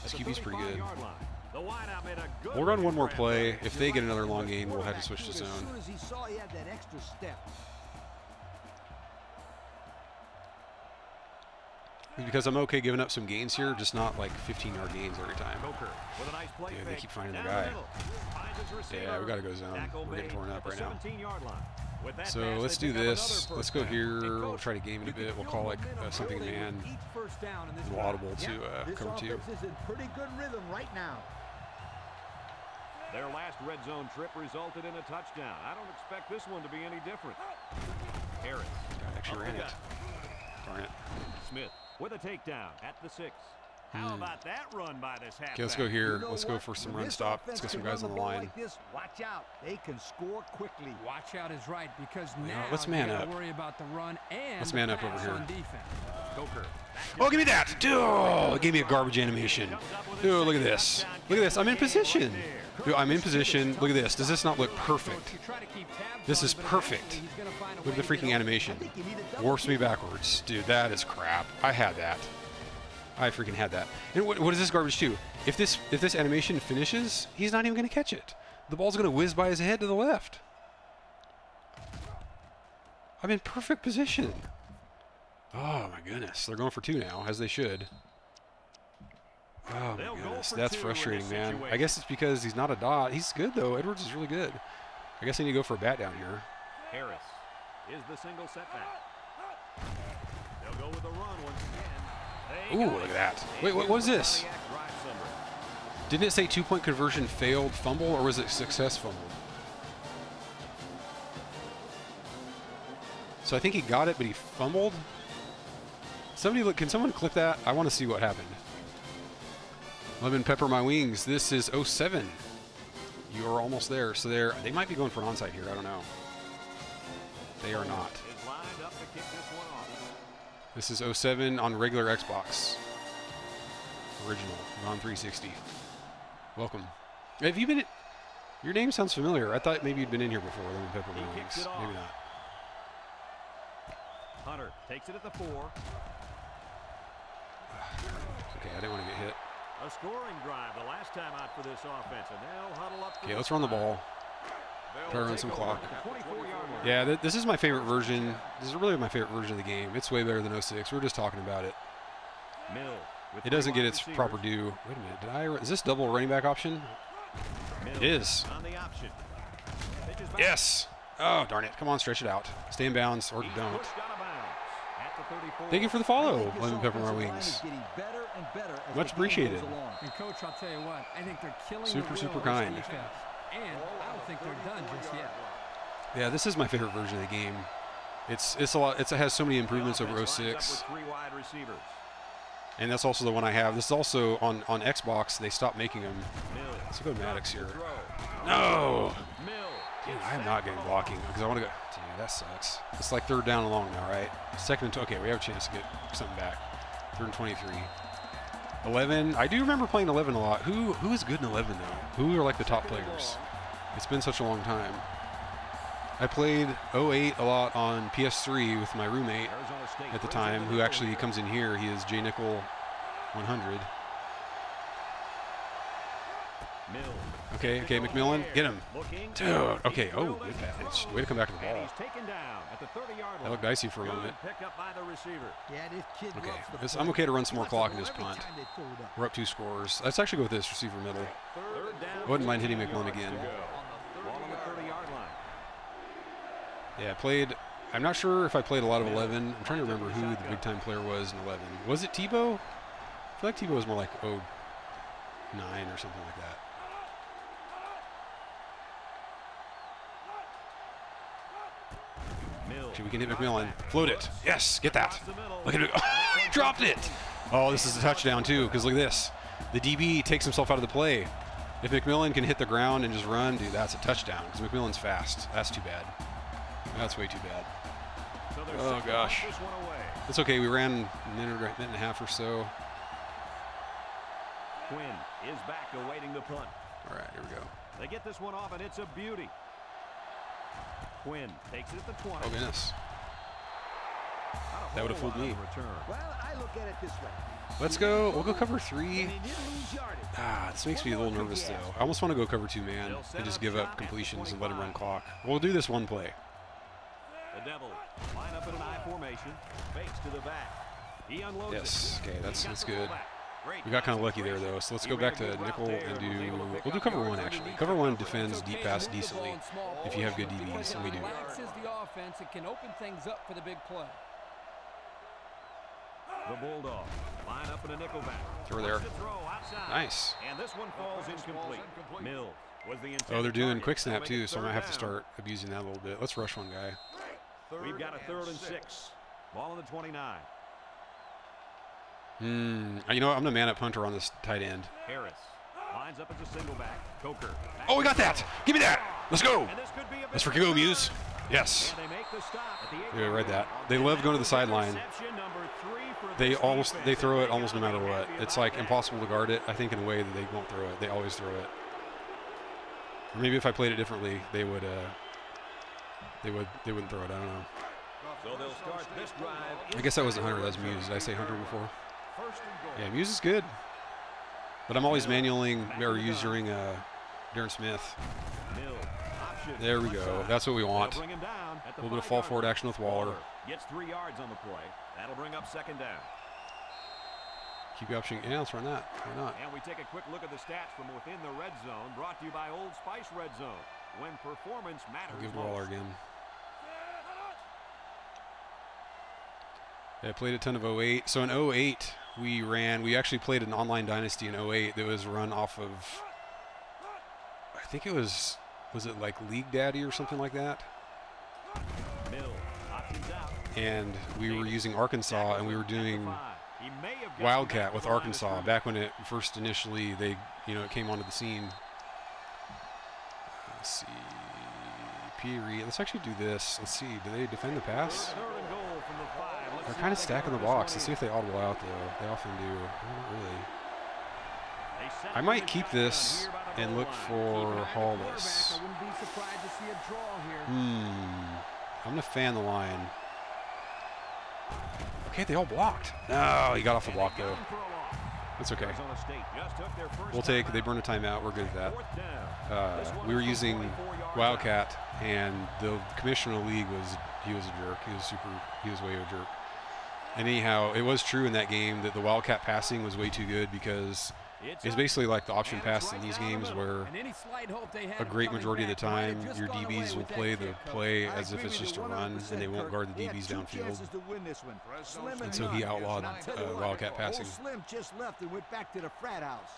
This QB's pretty good. 35-yard line. The wideout made a good We'll run one more play. If they get another long gain, we'll have to switch to zone. Because I'm okay giving up some gains here, just not like 15 yard gains every time. Coker with a nice play Dude, they keep finding the guy. middle. Finds his receiver. Yeah, we gotta go zone. Tackle We're getting torn up right now. 17-yard line. With that So pass, let's do this. Let's go here. And We'll try to game it a bit. We'll call like uh, something man. Each first down in this and drive. audible to yeah, uh, this cover two. offense is in pretty good rhythm right now. Their last red zone trip resulted in a touchdown. I don't expect this one to be any different. Harris. I actually up ran the it. Darn it. Smith with a takedown at the six. How hmm. about that run by this halfback? Okay, let's go You here. know Let's go for some When run stop. Let's get some guys run on the ball line. Like this, watch out. They can score quickly. Watch out is right because know, now let's man gotta up. worry about the run and Let's man up over here. on defense. Coker. Oh, give me that! Dude, oh, it gave me a garbage animation. Dude, look at this. Look at this. I'm in position. Dude, I'm in position. Look at this. Does this not look perfect? You try to keep tabs This is perfect. eventually he's gonna find a Look at the freaking animation. I think you need a double Warps me backwards. Dude, that is crap. I had that. I freaking had that. And what, what is this garbage too? If this if this animation finishes, he's not even going to catch it. The ball's going to whiz by his head to the left. I'm in perfect position. Oh my goodness. They're going for two now, as they should. Oh They'll my go goodness. That's two in this frustrating, man. I guess it's because he's not a dot. He's good though. Edwards is really good. I guess I need to go for a bat down here. Harris is the single setback. They'll go with the run once Ooh, look at that. Wait, what was this? Didn't it say two point conversion failed fumble or was it success fumble? So I think he got it, but he fumbled. Somebody look. Can someone clip that? I want to see what happened. Lemon pepper my wings. This is 07. You are almost there. So they're they might be going for an onside here. I don't know. They are not. This is 07 on regular Xbox. Original, non 360. Welcome. Have you been? At, Your name sounds familiar. I thought maybe you'd been in here before. Lemon pepper He my wings. Maybe not. Hunter takes it at the four. Okay, I didn't want to get hit. A scoring drive the last time out for this offense, and they'll huddle up. Okay, let's run the ball. They'll Try to run some clock. at the 24-yard line. Yeah, th- this is my favorite version. This is really my favorite version of the game. It's way better than 06. We are just talking about it. Mill It doesn't get its proper due. Wait a minute. Did I? Is this double running back option? Mill It is. On the option. Pitches back. Yes. Oh, darn it. Come on, stretch it out. Stay in bounds or don't. pushed out of bounds at the 34. Thank you for the follow, think this Lemon Pepper My Wings. better and better as Much the game appreciated. And coach, I'll tell you what, I think they're killing Super, super Wheelers kind. Defense. And I don't think they're done just yet. Yeah, this is my favorite version of the game. It's it's a lot. It's, it has so many improvements over 06. three wide receivers. and that's also the one I have. This is also on on Xbox. They stopped making them. Mill. Let's go Maddox here. No, dude, I'm not getting on blocking because I want to go. Dude, that sucks. It's like third down and long now, right? Second and two. Okay, we have a chance to get something back. Third and 23. 11. I do remember playing 11 a lot. Who who is good in 11 though? Who are like the top players? It's been such a long time. I played 08 a lot on PS3 with my roommate at the time, who actually comes in here. He is J Nickel 100. Mill. Okay, okay, McMillan, get him. Dude, okay, oh, good as pass. Way to come back to the And ball. he's taken down at the 30-yard line. That looked dicey for a moment. pick up by the receiver. Yeah, this Okay, this- I'm okay to run some more clock wants in this punt. every time they throw it up. We're up two scores. Let's actually go with this receiver middle. Third down. Wouldn't mind hitting McMillan again. to go. Ball on the 30-yard line. Yeah, I played. I'm not sure if I played a lot of 11. I'm trying to remember who the big time player was in 11. Was it Tebow? I feel like Tebow was more like 09 or something like We can hit McMillan. Float it. Yes, get that. Across the middle. Look at it. Oh, dropped it. Oh, this is a touchdown too, because look at this. The DB takes himself out of the play. If McMillan can hit the ground and just run, dude, that's a touchdown. Because McMillan's fast. That's too bad. That's way too bad. Oh, gosh. punt this one away. It's okay. We ran a minute, minute and a half or so. Quinn is back awaiting the punt. All right, here we go. They get this one off, and it's a beauty. Quinn takes it at the 20. Oh goodness. That would've fooled me. Well, I look at it this way. Let's go. We'll go cover three. And he didn't lose yardage. Ah, this makes me a little nervous though. I almost want to go cover two man and just give up completions and let him run clock. We'll do this one play. The Devils line up in an I formation. Fakes to the back. He unloads Yes. Okay, that's that's good. Fullback. Great We got kind of lucky there though. So let's go back to nickel and do. able to pick We'll do cover one actually. Cover one defends deep pass move the ball decently. if you have good DBs, because and we it do. the offense. It can open things up for the big play. The Bulldogs line up in a nickel back. Throw there. Wants to throw outside. Nice. And this one falls incomplete. Mills was the Oh, they're doing quick snap too, so I might have to start abusing that a little bit. Let's rush one guy. We've got a third and six. Ball on the 29. Hmm. You know what? I'm the man up punter on this tight end. Harris lines up as a single back. Coker. Oh, we got that. Give me that. Let's go. Could Let's freaking go. Muse. Yes. They make the stop at the Yeah, I read that. They love going to the sideline. Interception number three for They almost they throw it almost no matter what. It's like impossible to guard it. I think in a way that they won't throw it. They always throw it. Or maybe if I played it differently, they would uh they would they wouldn't throw it. I don't know. So they'll start this drive. I guess that wasn't Hunter. That was Muse. Did I say Hunter before? First and goal. Yeah, Muse is good. But I'm always manualing or using uh, Darren Smith. There we go. That's what we want. bring him down at A little bit of fall forward action with Waller. Gets three yards on the play. That'll bring up second down. Keep option. Yeah, let's run that. Why not? And we take a quick look at the stats from within the red zone, brought to you by Old Spice Red Zone. When performance matters I'll give it to most. Waller again. I played a ton of 08. So in 08, we ran, we actually played an online dynasty in 08 that was run off of, I think it was, was it like League Daddy or something like that? And we were using Arkansas and we were doing Wildcat with Arkansas back when it first initially, they, you know, it came onto the scene. Let's see. P. Let's actually do this. Let's see. Do they defend the pass? Third and goal from the five. Let's They're kind of stacking the box. Let's see if they audible out though. They often do. Really. I might keep this and look for. Hollis. To. Hmm. I'm gonna fan the line. Okay, they all blocked. No, he got off the block though. That's okay. We'll take. They burned a timeout. We're good at that. Uh, we were using 24 yards out. Wildcat, and the commissioner of the league was he was a jerk. He was super. He was way a jerk. And anyhow, it was true in that game that the Wildcat passing was way too good because It's it's basically like the option And it's pass in these down the games where And any slight hope they had a great majority of the back might have time your DBs will play the play I as if it's just a you run and they won't guard the Kirk. They had DBs downfield. chances to win this one. Slim And so he outlawed And I'll tell you uh, Wildcat old passing. Slim just left and went back to the frat house.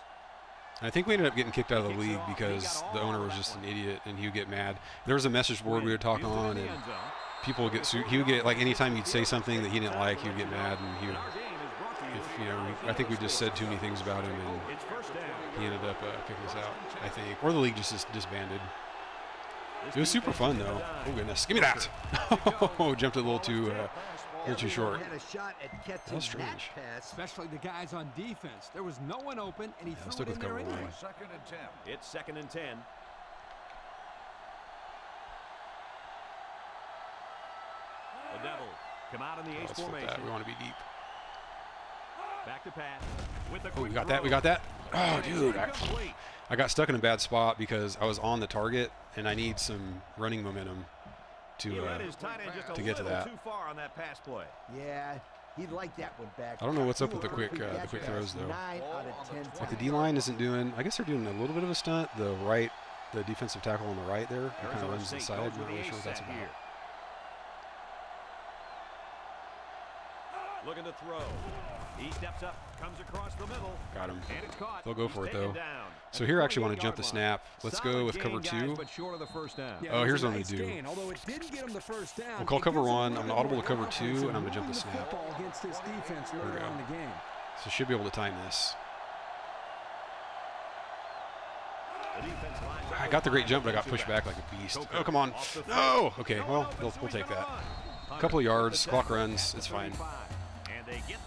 I think we ended up getting kicked out of the league off, and he because the owner was just an idiot and he would get mad. There was a message board we would talk Used it in on and end zone. People would get su- he would get like anytime you'd say something that he didn't like, he would get mad and he would Our game is brought to you if you know I think we just said too many things about him and It's first down. he ended up uh, kicking us out. I think or the league just dis- disbanded. It was super fun though. Oh goodness, give me that! Oh, jumped a little too uh, a little too short. Had a shot at catching was that strange. Especially the guys on defense. There was no one open, and he let's threw it with in there cover Second and. It's second and ten. The Devils come out in the Oh, ace formation. that. We want to be deep. Back to pass. With the Oh, we quick got that. We got that. Oh, dude, I. I got stuck in a bad spot because I was on the target and I need some running momentum to. Uh, led his tight end just a to get to that. too far on that pass play. Yeah, he liked that one back. I don't know what's up with the quick, uh, the quick throws, though. Nine out of ten like the. D line isn't doing. I guess they're doing a little bit of a stunt. The right, the defensive tackle on the right there, he kind of runs to the State side. Not really sure what that's about. Looking to throw. He steps up, comes across the middle, Got him. and it's caught. They'll go He's for it, though. down. So here I actually want to jump the snap. Let's go with gain, cover guys, two. but short of the first down. Oh, yeah, Oh, it was here's a what we nice do. gain, although it didn't get him the first down. We'll call cover one. I'm little gonna audible to cover two, and I'm gonna jump the snap. football against this defense we go. the game. So should be able to time this. The defense lines up I got the great jump, but I got pushed back like a beast. Oh come on! No. Okay, well we'll, we'll take that. A couple of yards, clock runs, it's fine.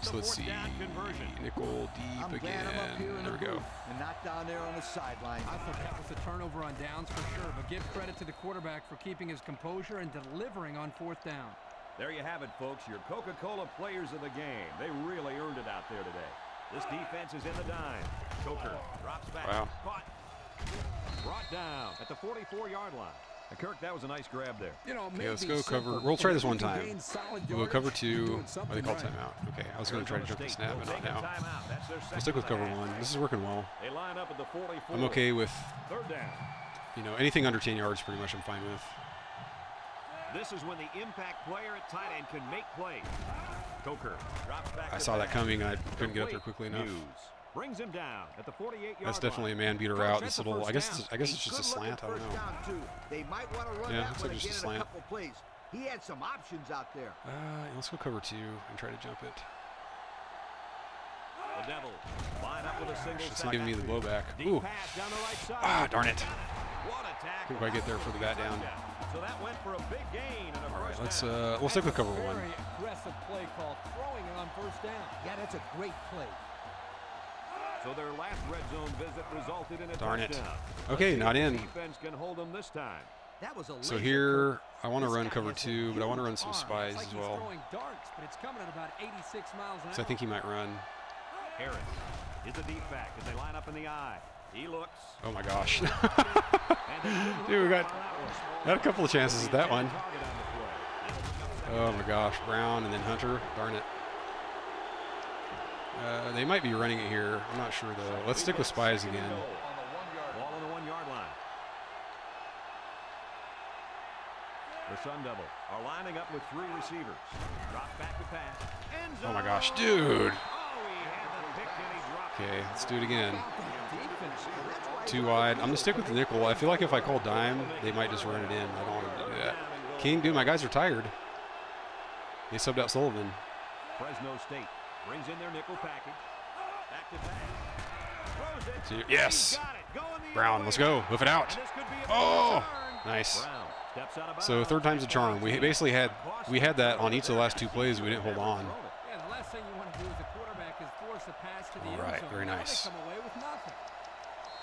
So let's see. down conversion. Nickel I'm deep glad I'm up here again. in There the we go. and not down there on the sideline. I thought that was a turnover on downs for sure, but give credit to the quarterback for keeping his composure and delivering on fourth down. There you have it, folks. Your Coca-Cola players of the game. They really earned it out there today. This defense is in the dime. Coker drops back. Wow. Caught. Brought down at the 44-yard line. And Kirk, that was a nice grab there. You know, Okay, let's go cover. We'll try this one time. We'll go cover you're two. doing Oh, they something call right. timeout. Okay, I was going to try to jump the snap, will but not take a now. timeout. That's their We'll stick with of cover one. This is working well. They line up at the 44. I'm okay with, Third down. you know, anything under 10 yards pretty much I'm fine with. This is when the impact player at tight end can make plays. Coker drops back. I saw that coming and I couldn't get up there quickly enough. Hughes brings him down at the 48-yard That's definitely a man beater Coach, route. This little, I guess, it's, I guess it's just a slant. I at don't know. They might want to run Yeah, that looks like just a slant. a. He had some options out there. Uh, let's go cover two and try to jump it. The Devils line up with a single It's not giving me the blowback. Deep Ooh, down the right side. Ah, darn it. What a tackle. Couldn't get there for the bat down. So that went for a big gain a all right, let's uh, we'll stick with cover one. Very aggressive play call, throwing it on first down. Yeah, that's a great play. So their last red zone visit resulted in a Darn it. Okay, not in. Defense can hold them this time. That was a So here. I want to run cover two, but I want to run some spies like as well. throwing darts, but it's coming at about 86 miles an hour. So I think he might run. Harris is a deep back as they line up in the I. He looks. Oh my gosh. and they couldn't Dude, we hook got- up on that one. Had a couple of chances at that one. Target on the play. Oh my gosh, Brown and then Hunter. Darn it. Uh, they might be running it here. I'm not sure though. Let's stick with spies again. Ball on the one-yard line. The Sun Devils are lining up with three receivers. Drop back to pass. Oh my gosh, dude. Oh, he had the pick and he dropped it. Okay, let's do it again. Too wide. I'm gonna stick with the nickel. I feel like if I call dime, they might just run it in. I don't want them to do that. King, dude, my guys are tired. They subbed out Sullivan. Fresno State brings in their nickel package. Back to pass. Throws it. Yes. Got it. The Brown, let's go. Hoof it out. And this could be a Oh, return. nice. Brown steps out of So third time's a charm. We basically had we had that on each of the last two plays. We didn't hold on. Yeah, the last thing you want to do as a quarterback is force a pass to the All end right, zone. very Now nice. They come away with nothing.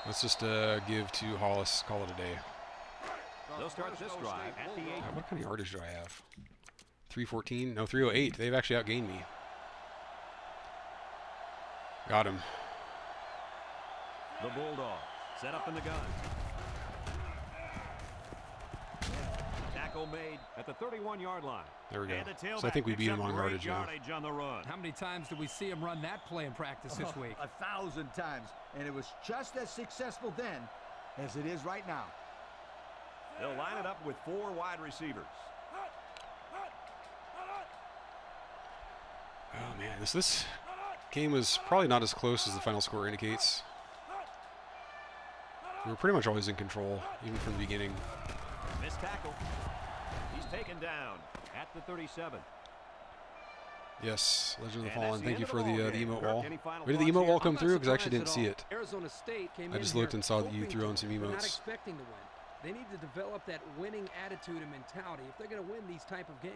Let's just uh, give to Hollis. Call it a day. They'll start this drive at the eight. What kind of yardage do I have? 314? No, 308. They've actually outgained me. Got him. The Bulldog set up in the gun. Tackle made at the 31-yard line. There we go. The So I think we tailback beat picks him on great yardage now. yardage on the run. How many times did we see him run that play in practice this oh, week? A thousand times. And it was just as successful then as it is right now. They'll line it up with four wide receivers. Oh man, this this game was probably not as close as the final score indicates. We were pretty much always in control, even from the beginning. Missed tackle. He's taken down at the 37. Yes, Legend of the And Fallen. the Thank you for the the, uh, the emote wall. Where did the emote wall come through? Because I actually didn't see it. Arizona State came I just looked and saw that you threw on some win, but Not emotes. expecting to win. They need to develop that winning attitude and mentality if they're going to win these type of games.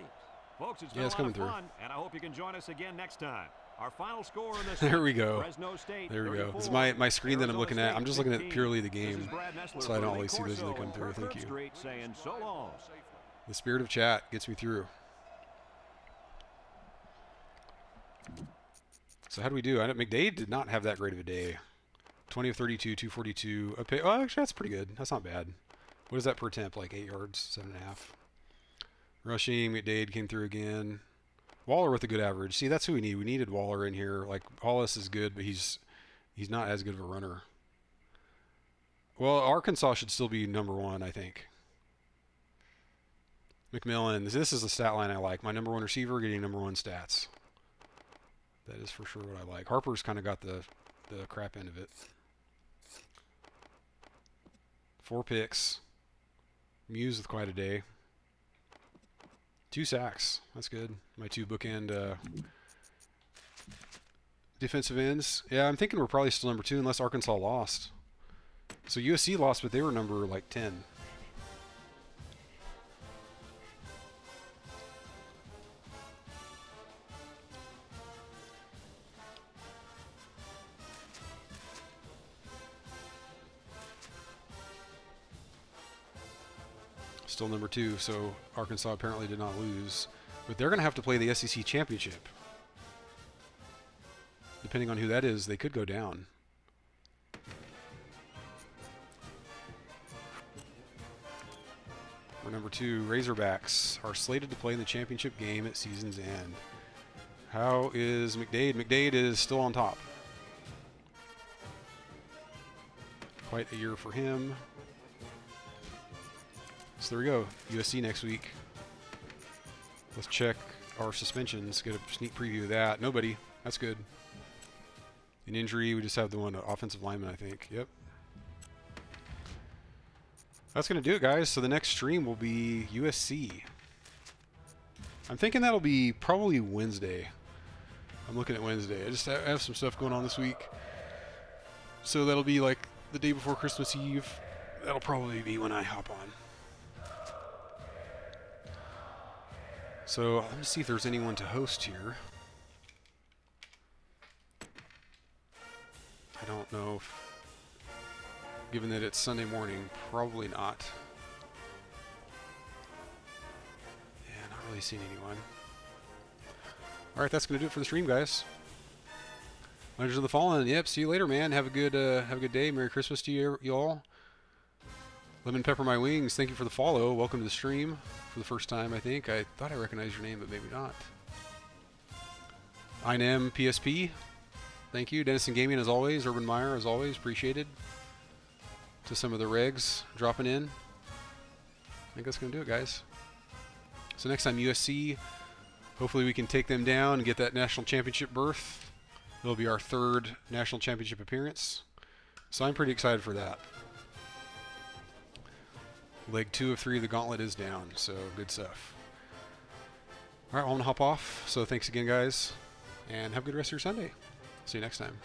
Folks, it's Yeah, been it's a lot coming through. fun, and I hope you can join us again next time. Our final score in this There we go. State There we go. This is my, my screen that I'm Arizona looking at. I'm just looking at purely the game. So I don't always see those as they come through. Thank you. So. The spirit of chat gets me through. So how do we do? I don't, McDade did not have that great of a day. 20 of 32, 242. A pay, oh, actually, that's pretty good. That's not bad. What is that per temp? Like eight yards, seven and a half. Rushing, McDade came through again. Waller with a good average. See, that's who we need. We needed Waller in here. Like Hollis is good, but he's he's not as good of a runner. Well, Arkansas should still be number one, I think. McMillan, this is the stat line I like. My number one receiver getting number one stats. That is for sure what I like. Harper's kind of got the the crap end of it. Four picks. Muse with quite a day. Two sacks. That's good. My two bookend uh, defensive ends. Yeah, I'm thinking we're probably still number two unless Arkansas lost. So USC lost, but they were number like 10. Still number two, so Arkansas apparently did not lose. But they're going to have to play the SEC championship. Depending on who that is, they could go down. Or number two, Razorbacks are slated to play in the championship game at season's end. How is McDade? McDade is still on top. Quite a year for him. So there we go. USC next week. Let's check our suspensions. Get a sneak preview of that. Nobody. That's good. An injury. We just have the one offensive lineman, I think. Yep. That's going to do it, guys. So the next stream will be USC. I'm thinking that'll be probably Wednesday. I'm looking at Wednesday. I just have some stuff going on this week. So that'll be like the day before Christmas Eve. That'll probably be when I hop on. So let me see if there's anyone to host here. I don't know if given that it's Sunday morning, probably not. Yeah, not really seeing anyone. Alright, that's gonna do it for the stream, guys. Legends of the Fallen. Yep, see you later, man. Have a good uh, have a good day. Merry Christmas to you you all. Lemon Pepper My Wings, thank you for the follow. Welcome to the stream for the first time, I think. I thought I recognized your name, but maybe not. INM PSP, thank you. Dennison Gaming, as always. Urban Meyer, as always. Appreciated to some of the regs dropping in. I think that's going to do it, guys. So next time, USC. Hopefully we can take them down and get that national championship berth. It'll be our third national championship appearance. So I'm pretty excited for that. Leg two of three of the gauntlet is down, so good stuff. All right, well, I'm going to hop off. So thanks again, guys, and have a good rest of your Sunday. See you next time.